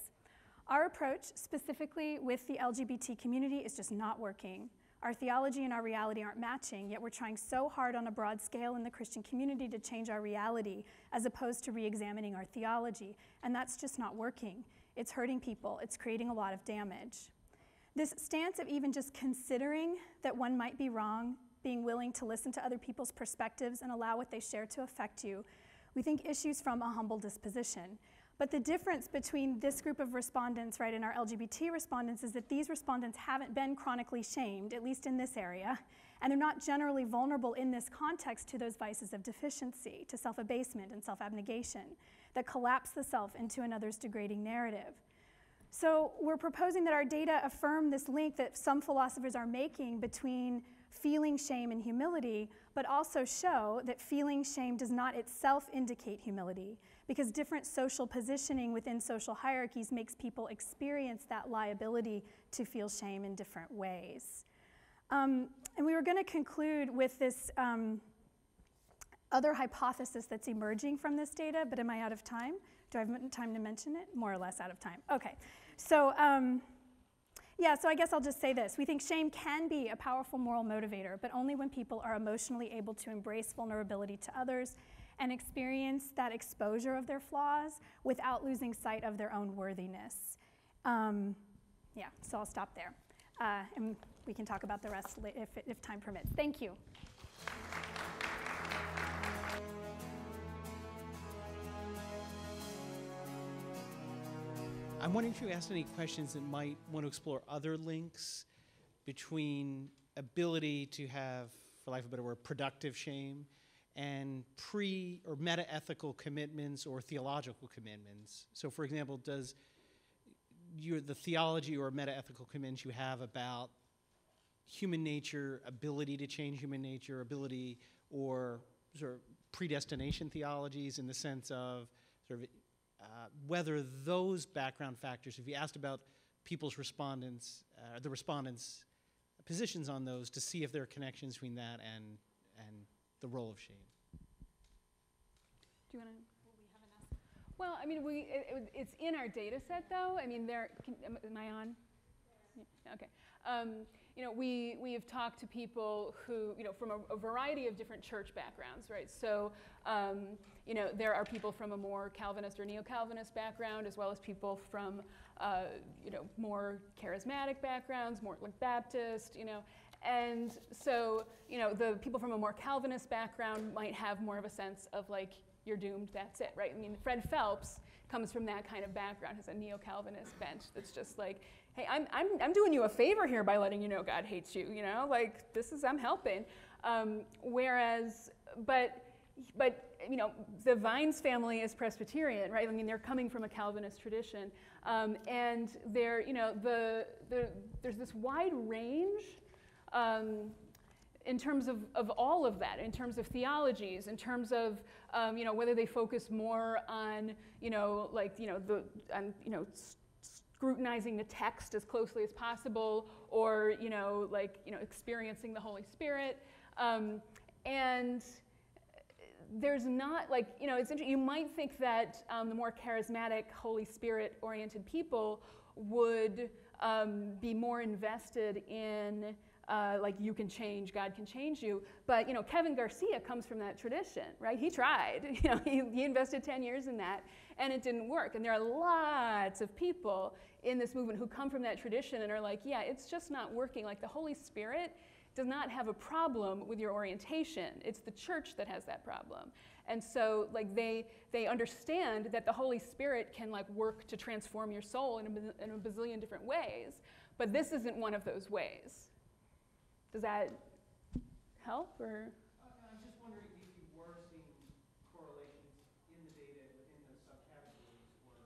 Our approach, specifically with the LGBT community, is just not working. Our theology and our reality aren't matching, yet we're trying so hard on a broad scale in the Christian community to change our reality as opposed to re examining our theology. And that's just not working. It's hurting people, it's creating a lot of damage. This stance of even just considering that one might be wrong, being willing to listen to other people's perspectives and allow what they share to affect you, we think issues from a humble disposition. But the difference between this group of respondents, right, and our LGBT respondents is that these respondents haven't been chronically shamed, at least in this area, and they're not generally vulnerable in this context to those vices of deficiency, to self abasement and self abnegation that collapse the self into another's degrading narrative. So we're proposing that our data affirm this link that some philosophers are making between feeling shame and humility, but also show that feeling shame does not itself indicate humility, because different social positioning within social hierarchies makes people experience that liability to feel shame in different ways. Um, and we were going to conclude with this um, other hypothesis that's emerging from this data, but am I out of time? Do I have time to mention it? More or less out of time. Okay. So, um, yeah, so I guess I'll just say this. We think shame can be a powerful moral motivator, but only when people are emotionally able to embrace vulnerability to others and experience that exposure of their flaws without losing sight of their own worthiness. Um, yeah, so I'll stop there. Uh, and we can talk about the rest if, if time permits. Thank you. I'm wondering if you asked any questions that might want to explore other links between ability to have, for lack of a better word, productive shame and pre or meta ethical commitments or theological commitments. So, for example, does your, the theology or meta ethical commitments you have about human nature, ability to change human nature, ability or sort of predestination theologies in the sense of sort of uh, whether those background factors, if you asked about people's respondents, uh, the respondents' positions on those to see if there are connections between that and, and the role of shame. Do you want to? Well, I mean, we, it, it, it's in our data set though. I mean, there, can, am, am I on? Yeah, Okay. Um, you know, we, we have talked to people who, you know, from a, a variety of different church backgrounds, right? So, um, you know, there are people from a more Calvinist or neo-Calvinist background, as well as people from, uh, you know, more charismatic backgrounds, more like Baptist, you know. And so, you know, the people from a more Calvinist background might have more of a sense of like, you're doomed, that's it, right? I mean, Fred Phelps comes from that kind of background, has a neo-Calvinist bent that's just like, hey, I'm, I'm, I'm doing you a favor here by letting you know God hates you, you know, like this is, I'm helping. Um, whereas, but, but, you know, the Vines family is Presbyterian, right? I mean, they're coming from a Calvinist tradition. Um, and they're, you know, the, the, there's this wide range um, in terms of, of all of that, in terms of theologies, in terms of, um, you know, whether they focus more on, you know, like, you know, the, on, you know, scrutinizing the text as closely as possible, or you know, like you know, experiencing the Holy Spirit. Um, and there's not like you know, it's interesting. You might think that um, the more charismatic, Holy Spirit-oriented people would um, be more invested in uh, like you can change, God can change you. But you know, Kevin Garcia comes from that tradition, right? He tried. You know, he, he invested 10 years in that, and it didn't work. And there are lots of people in this movement who come from that tradition and are like, yeah, it's just not working. Like the Holy Spirit does not have a problem with your orientation. It's the church that has that problem. And so like they they understand that the Holy Spirit can like work to transform your soul in a, in a bazillion different ways, but this isn't one of those ways. Does that help or? I'm just wondering if you were seeing correlations in the data within those subcategories or,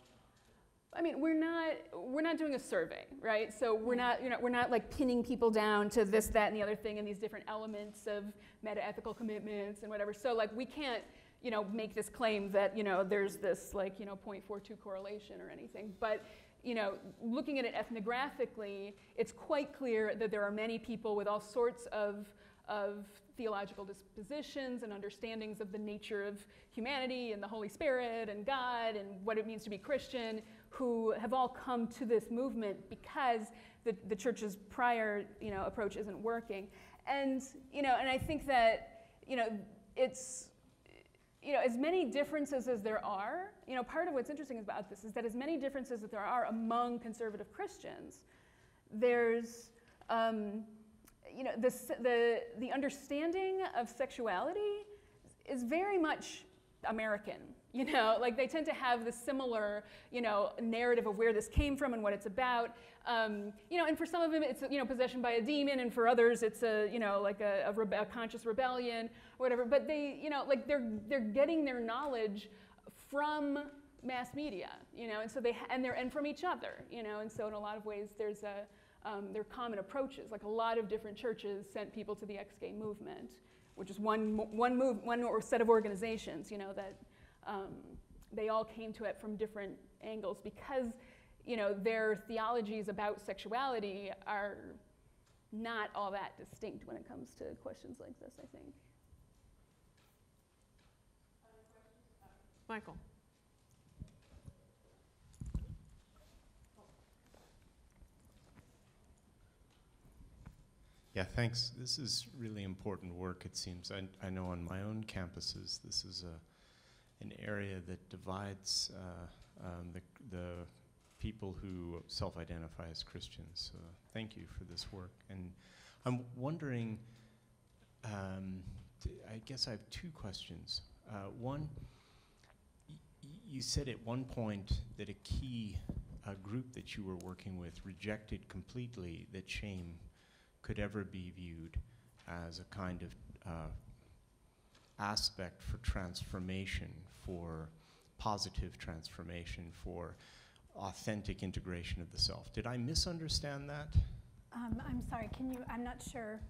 or not. I mean, we're not we're not doing a survey, right? So we're not you know we're not like pinning people down to this, that, and the other thing, and these different elements of meta ethical commitments and whatever. So like we can't you know make this claim that you know there's this like you know 0.42 correlation or anything, but you know, looking at it ethnographically, it's quite clear that there are many people with all sorts of, of theological dispositions and understandings of the nature of humanity and the Holy Spirit and God and what it means to be Christian who have all come to this movement because the, the church's prior you know, approach isn't working. And, you know, and I think that, you know, it's, you know, as many differences as there are, you know, part of what's interesting about this is that as many differences as there are among conservative Christians, there's, um, you know, the, the, the understanding of sexuality is very much American. You know, like they tend to have the similar, you know, narrative of where this came from and what it's about. Um, you know, and for some of them, it's you know possession by a demon, and for others, it's a you know like a, a, rebe- a conscious rebellion or whatever. But they, you know, like they're they're getting their knowledge from mass media, you know, and so they and they're and from each other, you know, and so in a lot of ways, there's a um, there are common approaches. Like a lot of different churches sent people to the ex-gay movement, which is one one move one or set of organizations, you know, that um, they all came to it from different angles because you know their theologies about sexuality are not all that distinct when it comes to questions like this i think michael Yeah, thanks. This is really important work, it seems. I, I know on my own campuses, this is a, an area that divides uh, um, the, the people who self-identify as Christians. So thank you for this work. And I'm wondering, um, I guess I have two questions. Uh, one, you said at one point that a key uh, group that you were working with rejected completely that shame could ever be viewed as a kind of uh, aspect for transformation, for positive transformation, for authentic integration of the self. Did I misunderstand that? Um, I'm sorry, can you, I'm not sure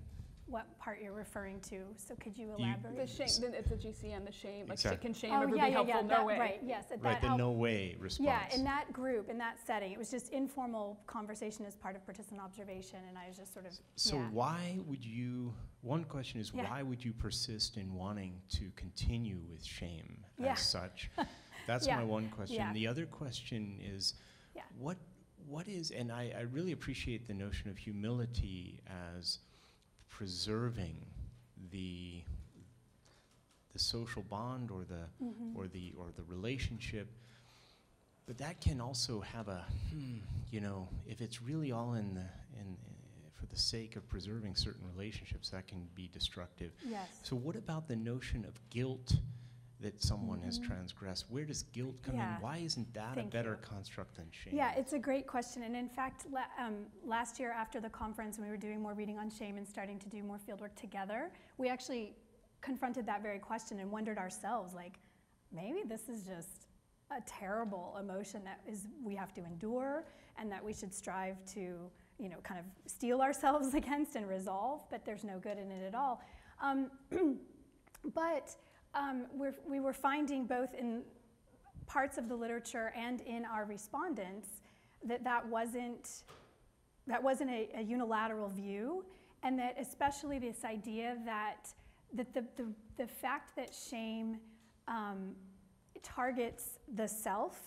what part you're referring to, so could you You- elaborate? The shame, then it's the GCN, the shame, like, sh- Exactly. can shame Oh, ever yeah, be yeah, helpful? yeah, No that- way. Right, yes, at Right, that the help- no way response. Yeah, in that group, in that setting, it was just informal conversation as part of participant observation, and I was just sort of, So yeah. why would you, one question is, Yeah. why would you persist in wanting to continue with shame Yeah. as such? That's Yeah. my one question. Yeah. The other question is, Yeah. what, what is, and I, I really appreciate the notion of humility as preserving the, the social bond or the, Mhm. or the or the relationship but that can also have a hmm, you know if it's really all in the in for the sake of preserving certain relationships that can be destructive Yes. so what about the notion of guilt that someone has Mhm. transgressed where does guilt come Yeah. in why isn't that Thank a better you. construct than shame Yeah, it's a great question. And in fact, la- um, last year after the conference, when we were doing more reading on shame and starting to do more fieldwork together, we actually confronted that very question and wondered ourselves, like, maybe this is just a terrible emotion that is we have to endure and that we should strive to, you know, kind of steel ourselves against and resolve, but there's no good in it at all. Um, but um, we're, we were finding both in parts of the literature and in our respondents that that wasn't that wasn't a, a unilateral view and that especially this idea that that the, the, the fact that shame um, targets the self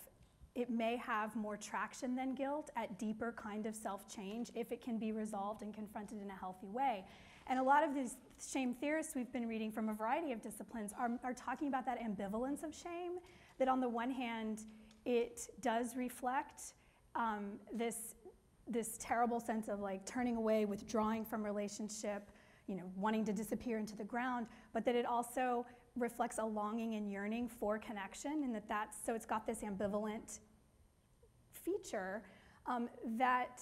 it may have more traction than guilt at deeper kind of self change if it can be resolved and confronted in a healthy way and a lot of these shame theorists we've been reading from a variety of disciplines are, are talking about that ambivalence of shame that on the one hand, it does reflect um, this, this terrible sense of like turning away, withdrawing from relationship, you know, wanting to disappear into the ground, but that it also reflects a longing and yearning for connection, and that that's so it's got this ambivalent feature um, that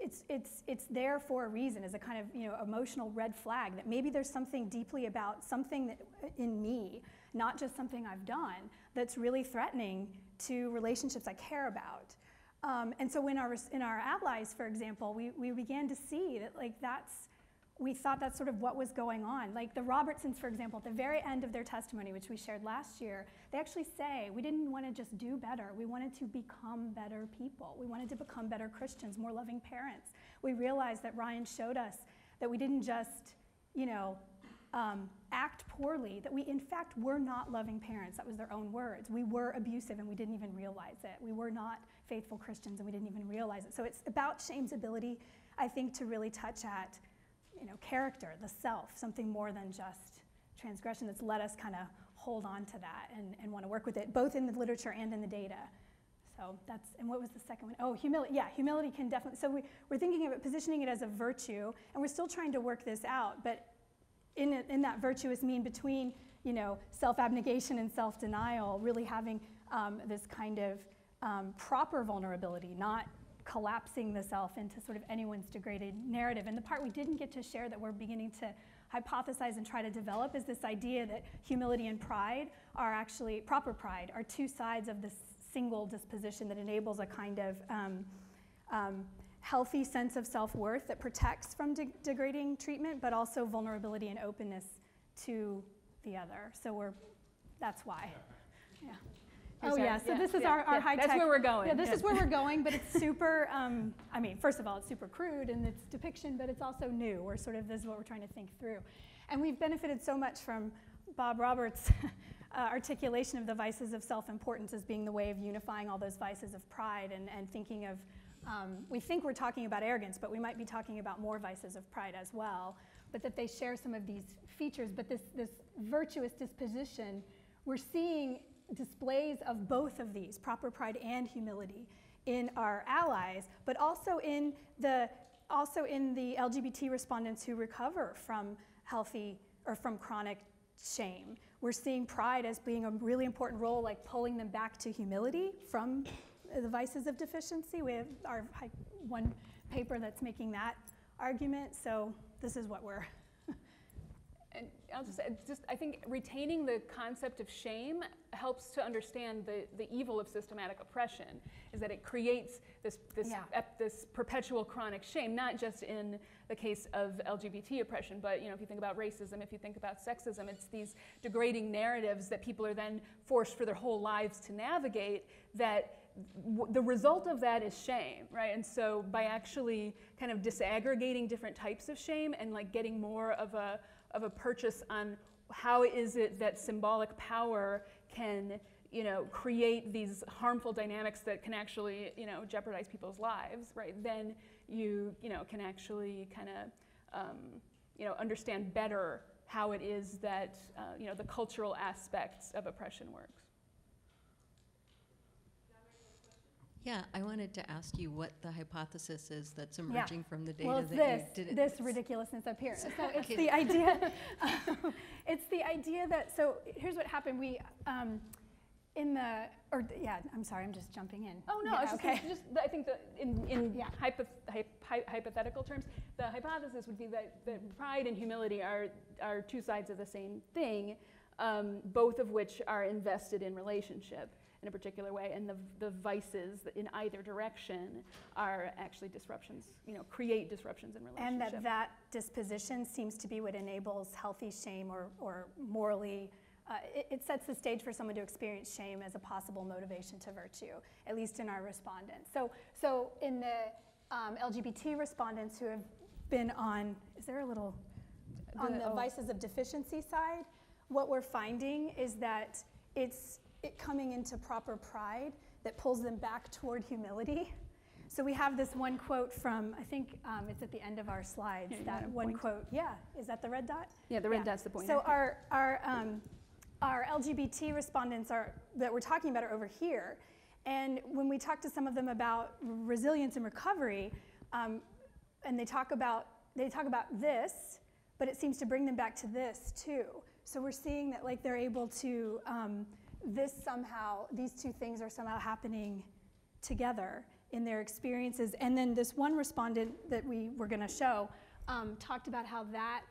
it's, it's, it's there for a reason as a kind of you know emotional red flag that maybe there's something deeply about something that, in me not just something i've done that's really threatening to relationships i care about. Um, and so in our, in our allies for example we, we began to see that like that's we thought that's sort of what was going on. Like the Robertsons, for example, at the very end of their testimony, which we shared last year, they actually say, we didn't want to just do better. We wanted to become better people. We wanted to become better Christians, more loving parents. We realized that Ryan showed us that we didn't just, you know, um, act poorly, that we in fact were not loving parents. That was their own words. We were abusive and we didn't even realize it. We were not faithful Christians and we didn't even realize it. So it's about shame's ability, I think, to really touch at you know, character, the self, something more than just transgression that's let us kind of hold on to that and, and want to work with it, both in the literature and in the data. So that's, and what was the second one? Oh, humility. Yeah, humility can definitely, so we, we're thinking of it, positioning it as a virtue, and we're still trying to work this out, but in, it, in that virtuous mean between, you know, self-abnegation and self-denial, really having um, this kind of um, proper vulnerability, not collapsing the self into sort of anyone's degraded narrative. And the part we didn't get to share that we're beginning to hypothesize and try to develop is this idea that humility and pride are actually, proper pride, are two sides of this single disposition that enables a kind of um, um, healthy sense of self worth that protects from de- degrading treatment, but also vulnerability and openness to the other. So we're, that's why. Yeah. Oh, yeah. So Yeah, this is yeah, our, our yeah. high tech. That's where we're going. Yeah, this is where we're going, but it's super, um, I mean, first of all, it's super crude in its depiction, but it's also new. We're sort of, this is what we're trying to think through. And we've benefited so much from Bob Roberts' uh, articulation of the vices of self importance as being the way of unifying all those vices of pride and, and thinking of, um, we think we're talking about arrogance, but we might be talking about more vices of pride as well. But that they share some of these features, but this, this virtuous disposition, we're seeing displays of both of these, proper pride and humility, in our allies, but also in the also in the LGBT respondents who recover from healthy or from chronic shame. We're seeing pride as being a really important role, like pulling them back to humility from the vices of deficiency. We have our one paper that's making that argument. So this is what we're And I'll just, just, I think retaining the concept of shame helps to understand the, the evil of systematic oppression, is that it creates this, this, Yeah. ep- this perpetual chronic shame, not just in the case of LGBT oppression, but you know, if you think about racism, if you think about sexism, it's these degrading narratives that people are then forced for their whole lives to navigate that the result of that is shame, right? And so by actually kind of disaggregating different types of shame and like getting more of a of a purchase on how is it that symbolic power can you know create these harmful dynamics that can actually you know jeopardize people's lives, right? Then you you know can actually kind of um, you know understand better how it is that uh, you know the cultural aspects of oppression works. Yeah, I wanted to ask you what the hypothesis is that's emerging from the data Well, it's that this, you did. this ridiculousness up here. So it's Okay. the idea, it's the idea that, so here's what happened. We, um, in the, or, yeah, I'm sorry, I'm just jumping in. Oh no, Yeah, it's just, okay. it's just I think that in, in Yeah. hypo, hy, hy, hypothetical terms, the hypothesis would be that, that pride and humility are, are two sides of the same thing, um, both of which are invested in relationship in a particular way, and the, the vices in either direction are actually disruptions, you know, create disruptions in relationship. And that that disposition seems to be what enables healthy shame or, or morally, uh, it, it sets the stage for someone to experience shame as a possible motivation to virtue, at least in our respondents. So, so in the um, LGBT respondents who have been on, is there a little, on The- the oh. vices of deficiency side, what we're finding is that it's it coming into proper pride that pulls them back toward humility. So we have this one quote from, I think um, it's at the end of our slides, Yeah, that one point? quote. Yeah, is that the red dot? yeah, the red yeah. dot's the point. So our, our, um, our LGBT respondents are, that we're talking about are over here. And when we talk to some of them about resilience and recovery, um, and they talk about, they talk about this, but it seems to bring them back to this too. So we're seeing that like they're able to, um, this somehow, these two things are somehow happening together in their experiences. And then this one respondent that we were going to show um, talked about how that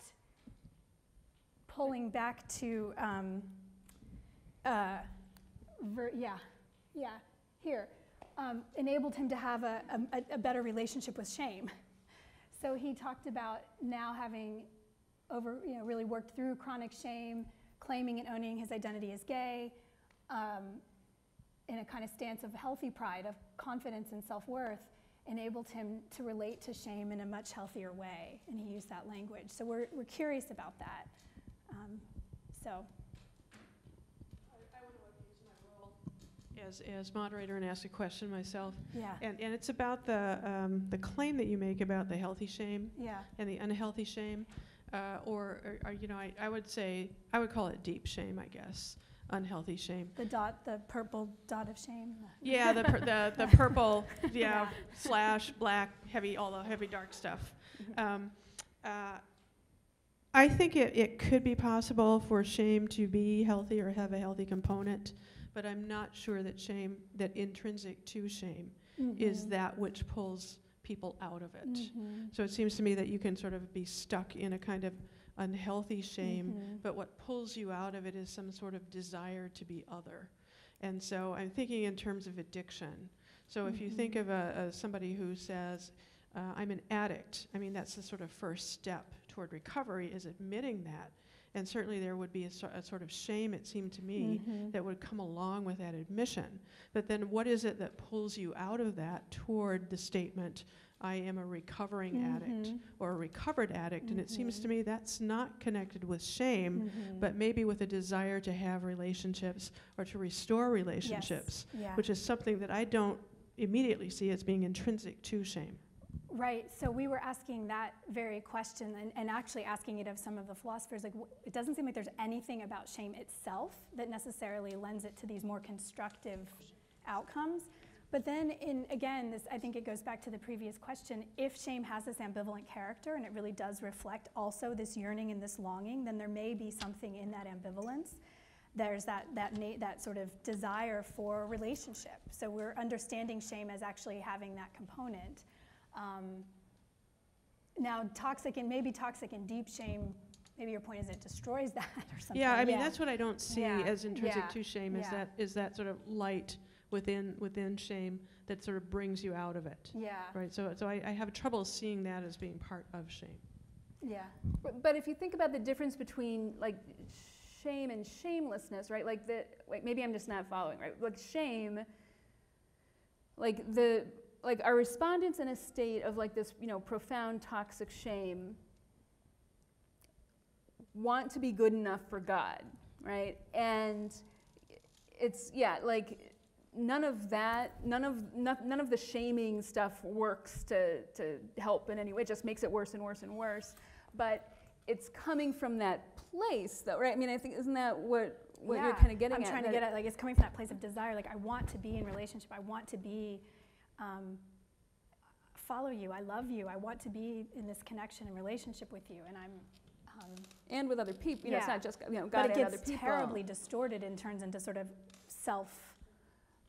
pulling back to, um, uh, yeah, yeah, here, um, enabled him to have a, a, a better relationship with shame. So he talked about now having over, you know, really worked through chronic shame, claiming and owning his identity as gay, um, in a kind of stance of healthy pride, of confidence and self worth, enabled him to relate to shame in a much healthier way. And he used that language. So we're, we're curious about that. Um, so, I I would like to use my role as, as moderator and ask a question myself. yeah, And, and it's about the, um, the claim that you make about the healthy shame yeah, and the unhealthy shame. Uh, or, or, or, you know, I, I would say, I would call it deep shame, I guess, unhealthy shame. the dot, the purple dot of shame. Yeah, the, pur- the, the purple, yeah, Yeah. slash, black, heavy, all the heavy dark stuff. Mm-hmm. Um, uh, I think it, it could be possible for shame to be healthy or have a healthy component, but I'm not sure that shame, that intrinsic to shame, is Mhm. that which pulls people out of it. Mhm. So it seems to me that you can sort of be stuck in a kind of unhealthy shame, Mhm. but what pulls you out of it is some sort of desire to be other. And so I'm thinking in terms of addiction. So if you think Mhm. of a, a somebody who says, uh, "I'm an addict," I mean that's the sort of first step toward recovery is admitting that. And certainly there would be a, a sort of shame, it seemed to me, Mhm. that would come along with that admission. But then what is it that pulls you out of that toward the statement, I am a recovering addict Mhm. or a recovered addict? And it seems to Mhm. me that's not connected with shame, Mhm. but maybe with a desire to have relationships or to restore relationships, yeah. which is something that I don't immediately see as being intrinsic to shame. Right, so we were asking that very question and, and actually asking it of some of the philosophers. Like, it doesn't seem like there's anything about shame itself that necessarily lends it to these more constructive outcomes. But then, in again, this I think it goes back to the previous question. If shame has this ambivalent character and it really does reflect also this yearning and this longing, then there may be something in that ambivalence. There's that that that sort of desire for relationship. So we're understanding shame as actually having that component. Um, now, toxic and maybe toxic and deep shame maybe your point is it destroys that or something. Yeah, I mean, that's what I don't see Yeah, as intrinsic yeah, to shame, is yeah. that, is that sort of light within, within shame that sort of brings you out of it. Yeah, Right, so, so I, I have trouble seeing that as being part of shame. yeah. But- But if you think about the difference between like shame and shamelessness, right? Like the wait, maybe I'm just not following, right? Like shame, like the like our respondents in a state of like this, you know, profound toxic shame want to be good enough for God, right? And it's yeah, like none of that, none of no- none of the shaming stuff works to to help in any way. It just makes it worse and worse and worse. But it's coming from that place, though, right? I mean, I think isn't that what what you're kind of getting at? I'm trying to get at, like, it's coming from that place of desire. Like, I want to be in relationship. I want to be, um, follow you. I love you. I want to be in this connection and relationship with you. And I'm, um, and with other people. You know, it's not just you know but God it and other gets people. terribly distorted and turns into sort of self.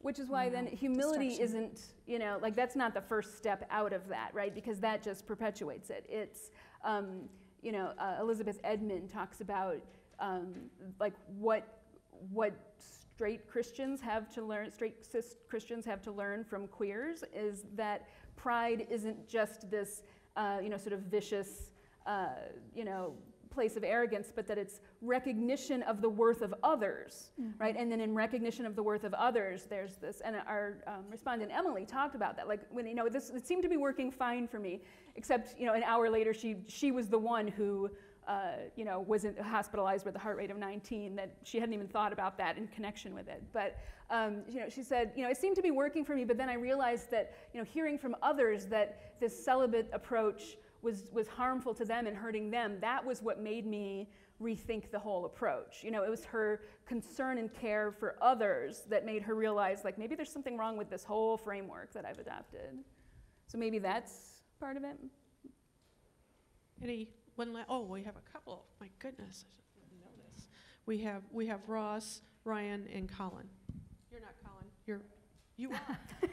Which is why then humility isn't, you know, like that's not the first step out of that, right? Because that just perpetuates it. It's, um, you know, uh, Elizabeth Edman talks about um, like what what straight Christians have to learn, straight cis Christians have to learn from queers is that pride isn't just this, uh, you know, sort of vicious, uh, you know, place of arrogance, but that it's recognition of the worth of others, right? And then in recognition of the worth of others, there's this, and our um, respondent Emily talked about that. Like when you know this, it seemed to be working fine for me, except you know an hour later she she was the one who. Uh, you know, wasn't hospitalized with a heart rate of 19. That she hadn't even thought about that in connection with it. But um, you know, she said, you know, it seemed to be working for me. But then I realized that, you know, hearing from others that this celibate approach was was harmful to them and hurting them. That was what made me rethink the whole approach. You know, it was her concern and care for others that made her realize, like, maybe there's something wrong with this whole framework that I've adopted. So maybe that's part of it. Any, one la, oh, we have a couple, my goodness, I should know this. We have, we have Ross, Ryan, and Colin. You're not Colin, you're, you are.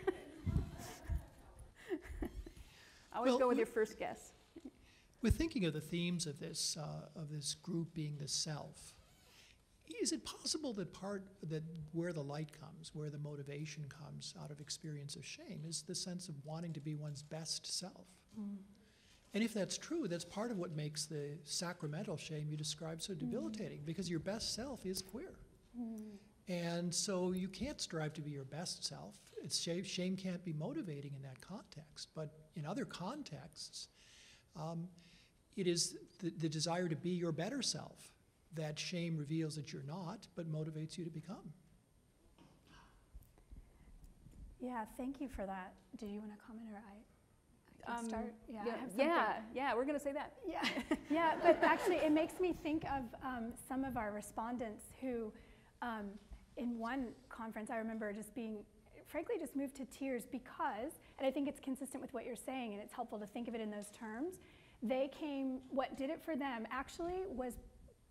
Always Well, go with your first guess. We're thinking of the themes of this, uh, of this group being the self. Is it possible that part, that where the light comes, where the motivation comes out of experience of shame is the sense of wanting to be one's best self? And if that's true, that's part of what makes the sacramental shame you describe so debilitating, because your best self is queer. And so you can't strive to be your best self. It's shame, shame can't be motivating in that context. But in other contexts, um, it is the, the desire to be your better self that shame reveals that you're not, but motivates you to become. Yeah, thank you for that. Do you want to comment or I? I can Um, start. Yeah, I Yeah, have yeah, yeah, we're going to say that. Yeah, yeah, but actually, it makes me think of um, some of our respondents who, um, in one conference, I remember just being, frankly, just moved to tears because, and I think it's consistent with what you're saying, and it's helpful to think of it in those terms. They came, what did it for them actually was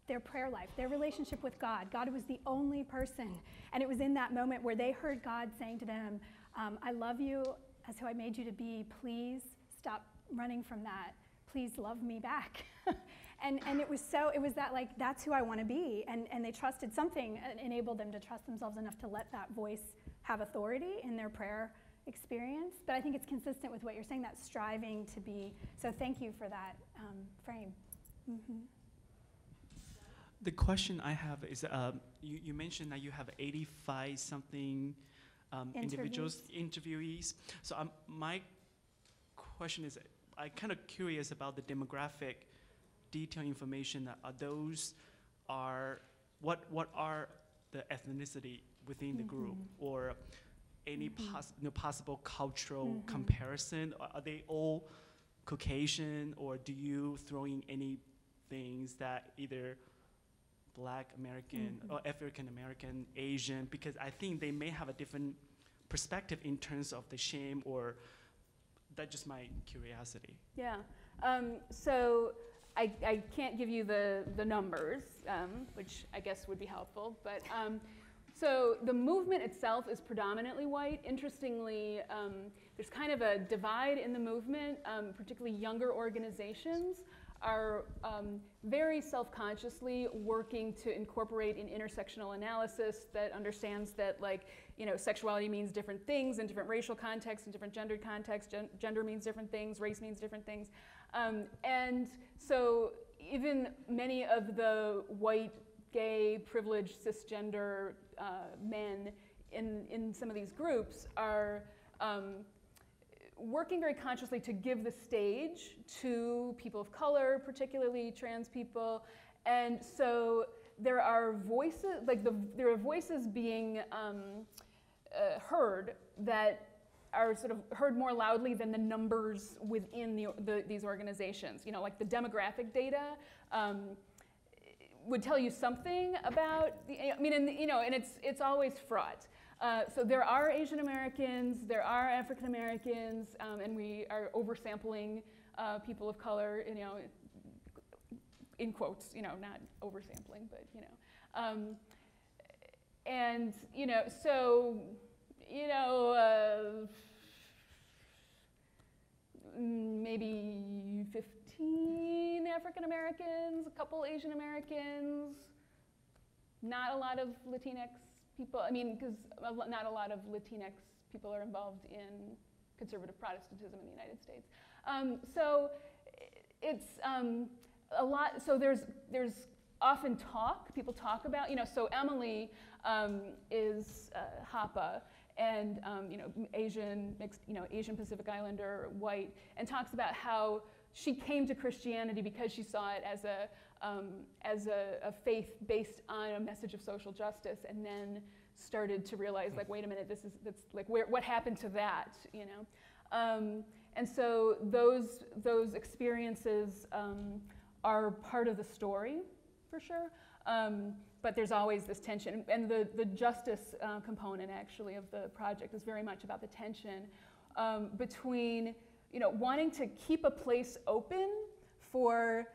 their prayer life, their relationship with God. God was the only person. And it was in that moment where they heard God saying to them, um, I love you as who I made you to be. Please stop running from that. Please love me back. and, and it was so, it was that like, that's who I want to be. And, and they trusted something and enabled them to trust themselves enough to let that voice have authority in their prayer experience. But I think it's consistent with what you're saying, that striving to be. So thank you for that um, frame. hmm The question I have is, um, you, you mentioned that you have 85 something um, individuals, interviewees. So um, my question is, I'm kind of curious about the demographic detail information. That are those are what what are the ethnicity within the group Mhm. or any Mhm. pos- you know, possible cultural Mhm. comparison? Are they all Caucasian, or do you throw in any things that either Black American Mhm. or African American, Asian? Because I think they may have a different perspective in terms of the shame, or that's just my curiosity. Yeah. Um, so I, I can't give you the, the numbers, um, which I guess would be helpful. But um, so the movement itself is predominantly white. Interestingly, um, there's kind of a divide in the movement, um, particularly younger organizations are um, very self-consciously working to incorporate an intersectional analysis that understands that like you know sexuality means different things in different racial contexts in different gendered contexts Gen- gender means different things race means different things um, and so even many of the white gay privileged cisgender uh, men in, in some of these groups are um, working very consciously to give the stage to people of color, particularly trans people. And so there are voices, like the, there are voices being um, uh, heard that are sort of heard more loudly than the numbers within the, the, these organizations. You know, like the demographic data um, would tell you something about the, I mean, and, you know, and it's, it's always fraught. Uh, so there are Asian Americans, there are African Americans, um, and we are oversampling uh, people of color, you know, in quotes, you know, not oversampling, but, you know. Um, and, you know, so, you know, uh, maybe 15 African Americans, a couple Asian Americans, not a lot of Latinx people, I mean, because not a lot of Latinx people are involved in conservative Protestantism in the United States. Um, so it's um, a lot, so there's, there's often talk, people talk about, you know, so Emily um, is uh, Hapa and, um, you know, Asian, mixed, you know, Asian Pacific Islander, white, and talks about how she came to Christianity because she saw it as a, um, as a, a, faith based on a message of social justice, and then started to realize, like, wait a minute, this is that's like, where, what happened to that, you know? Um, and so those those experiences um, are part of the story, for sure. Um, but there's always this tension, and the the justice uh, component actually of the project is very much about the tension um, between you know wanting to keep a place open for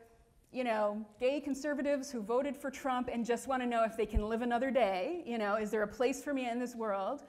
you know, gay conservatives who voted for Trump and just want to know if they can live another day. You know, is there a place for me in this world?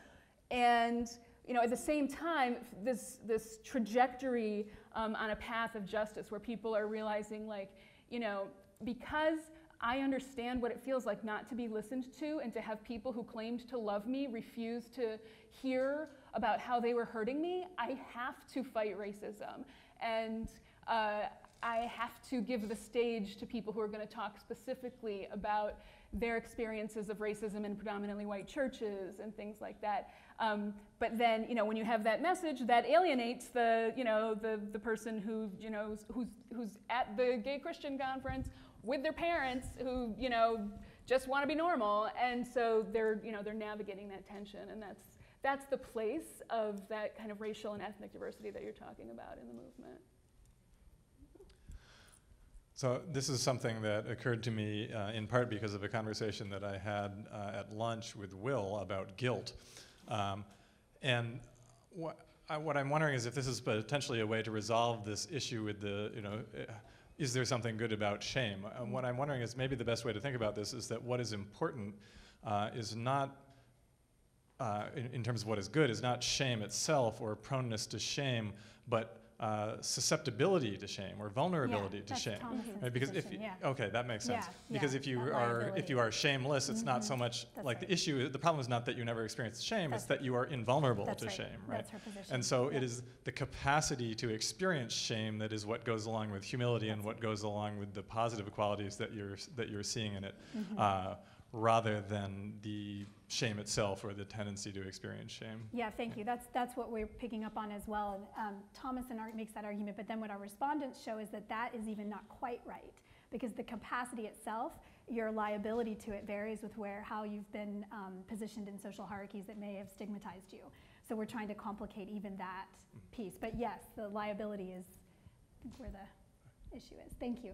And you know, at the same time, this this trajectory um, on a path of justice where people are realizing, like, you know, because I understand what it feels like not to be listened to and to have people who claimed to love me refuse to hear about how they were hurting me. I have to fight racism, and uh, I have to give the stage to people who are going to talk specifically about their experiences of racism in predominantly white churches and things like that. Um, but then, you know, when you have that message, that alienates the, you know, the, the person who, you know, who's, who's at the gay Christian conference with their parents who, you know, just want to be normal. And so they're, you know, they're navigating that tension. And that's, that's the place of that kind of racial and ethnic diversity that you're talking about in the movement. So this is something that occurred to me uh, in part because of a conversation that I had uh, at lunch with Will about guilt. Um, and wh I, what I'm wondering is if this is potentially a way to resolve this issue with the, you know, uh, is there something good about shame? And what I'm wondering is maybe the best way to think about this is that what is important uh, is not uh, in, in, terms of what is good, is not shame itself or proneness to shame, but uh, susceptibility to shame or vulnerability yeah, to shame right because position, if yeah. okay that makes sense yeah, because if you are if you are shameless it's mm-hmm. not so mm-hmm. much That's like right. the issue the problem is not that you never experience shame That's it's that you are invulnerable to right. shame right That's her position. and so it is the capacity to experience shame that is what goes along with humility That's and what goes along with the positive qualities that you're that you're seeing in it mm-hmm. uh, rather than the shame itself or the tendency to experience shame. Yeah, thank you. That's, that's what we're picking up on as well. Um, Thomason makes that argument, but then what our respondents show is that that is even not quite right because the capacity itself, your liability to it varies with where, how you've been um, positioned in social hierarchies that may have stigmatized you. So we're trying to complicate even that piece. But yes, the liability is where the issue is. Thank you.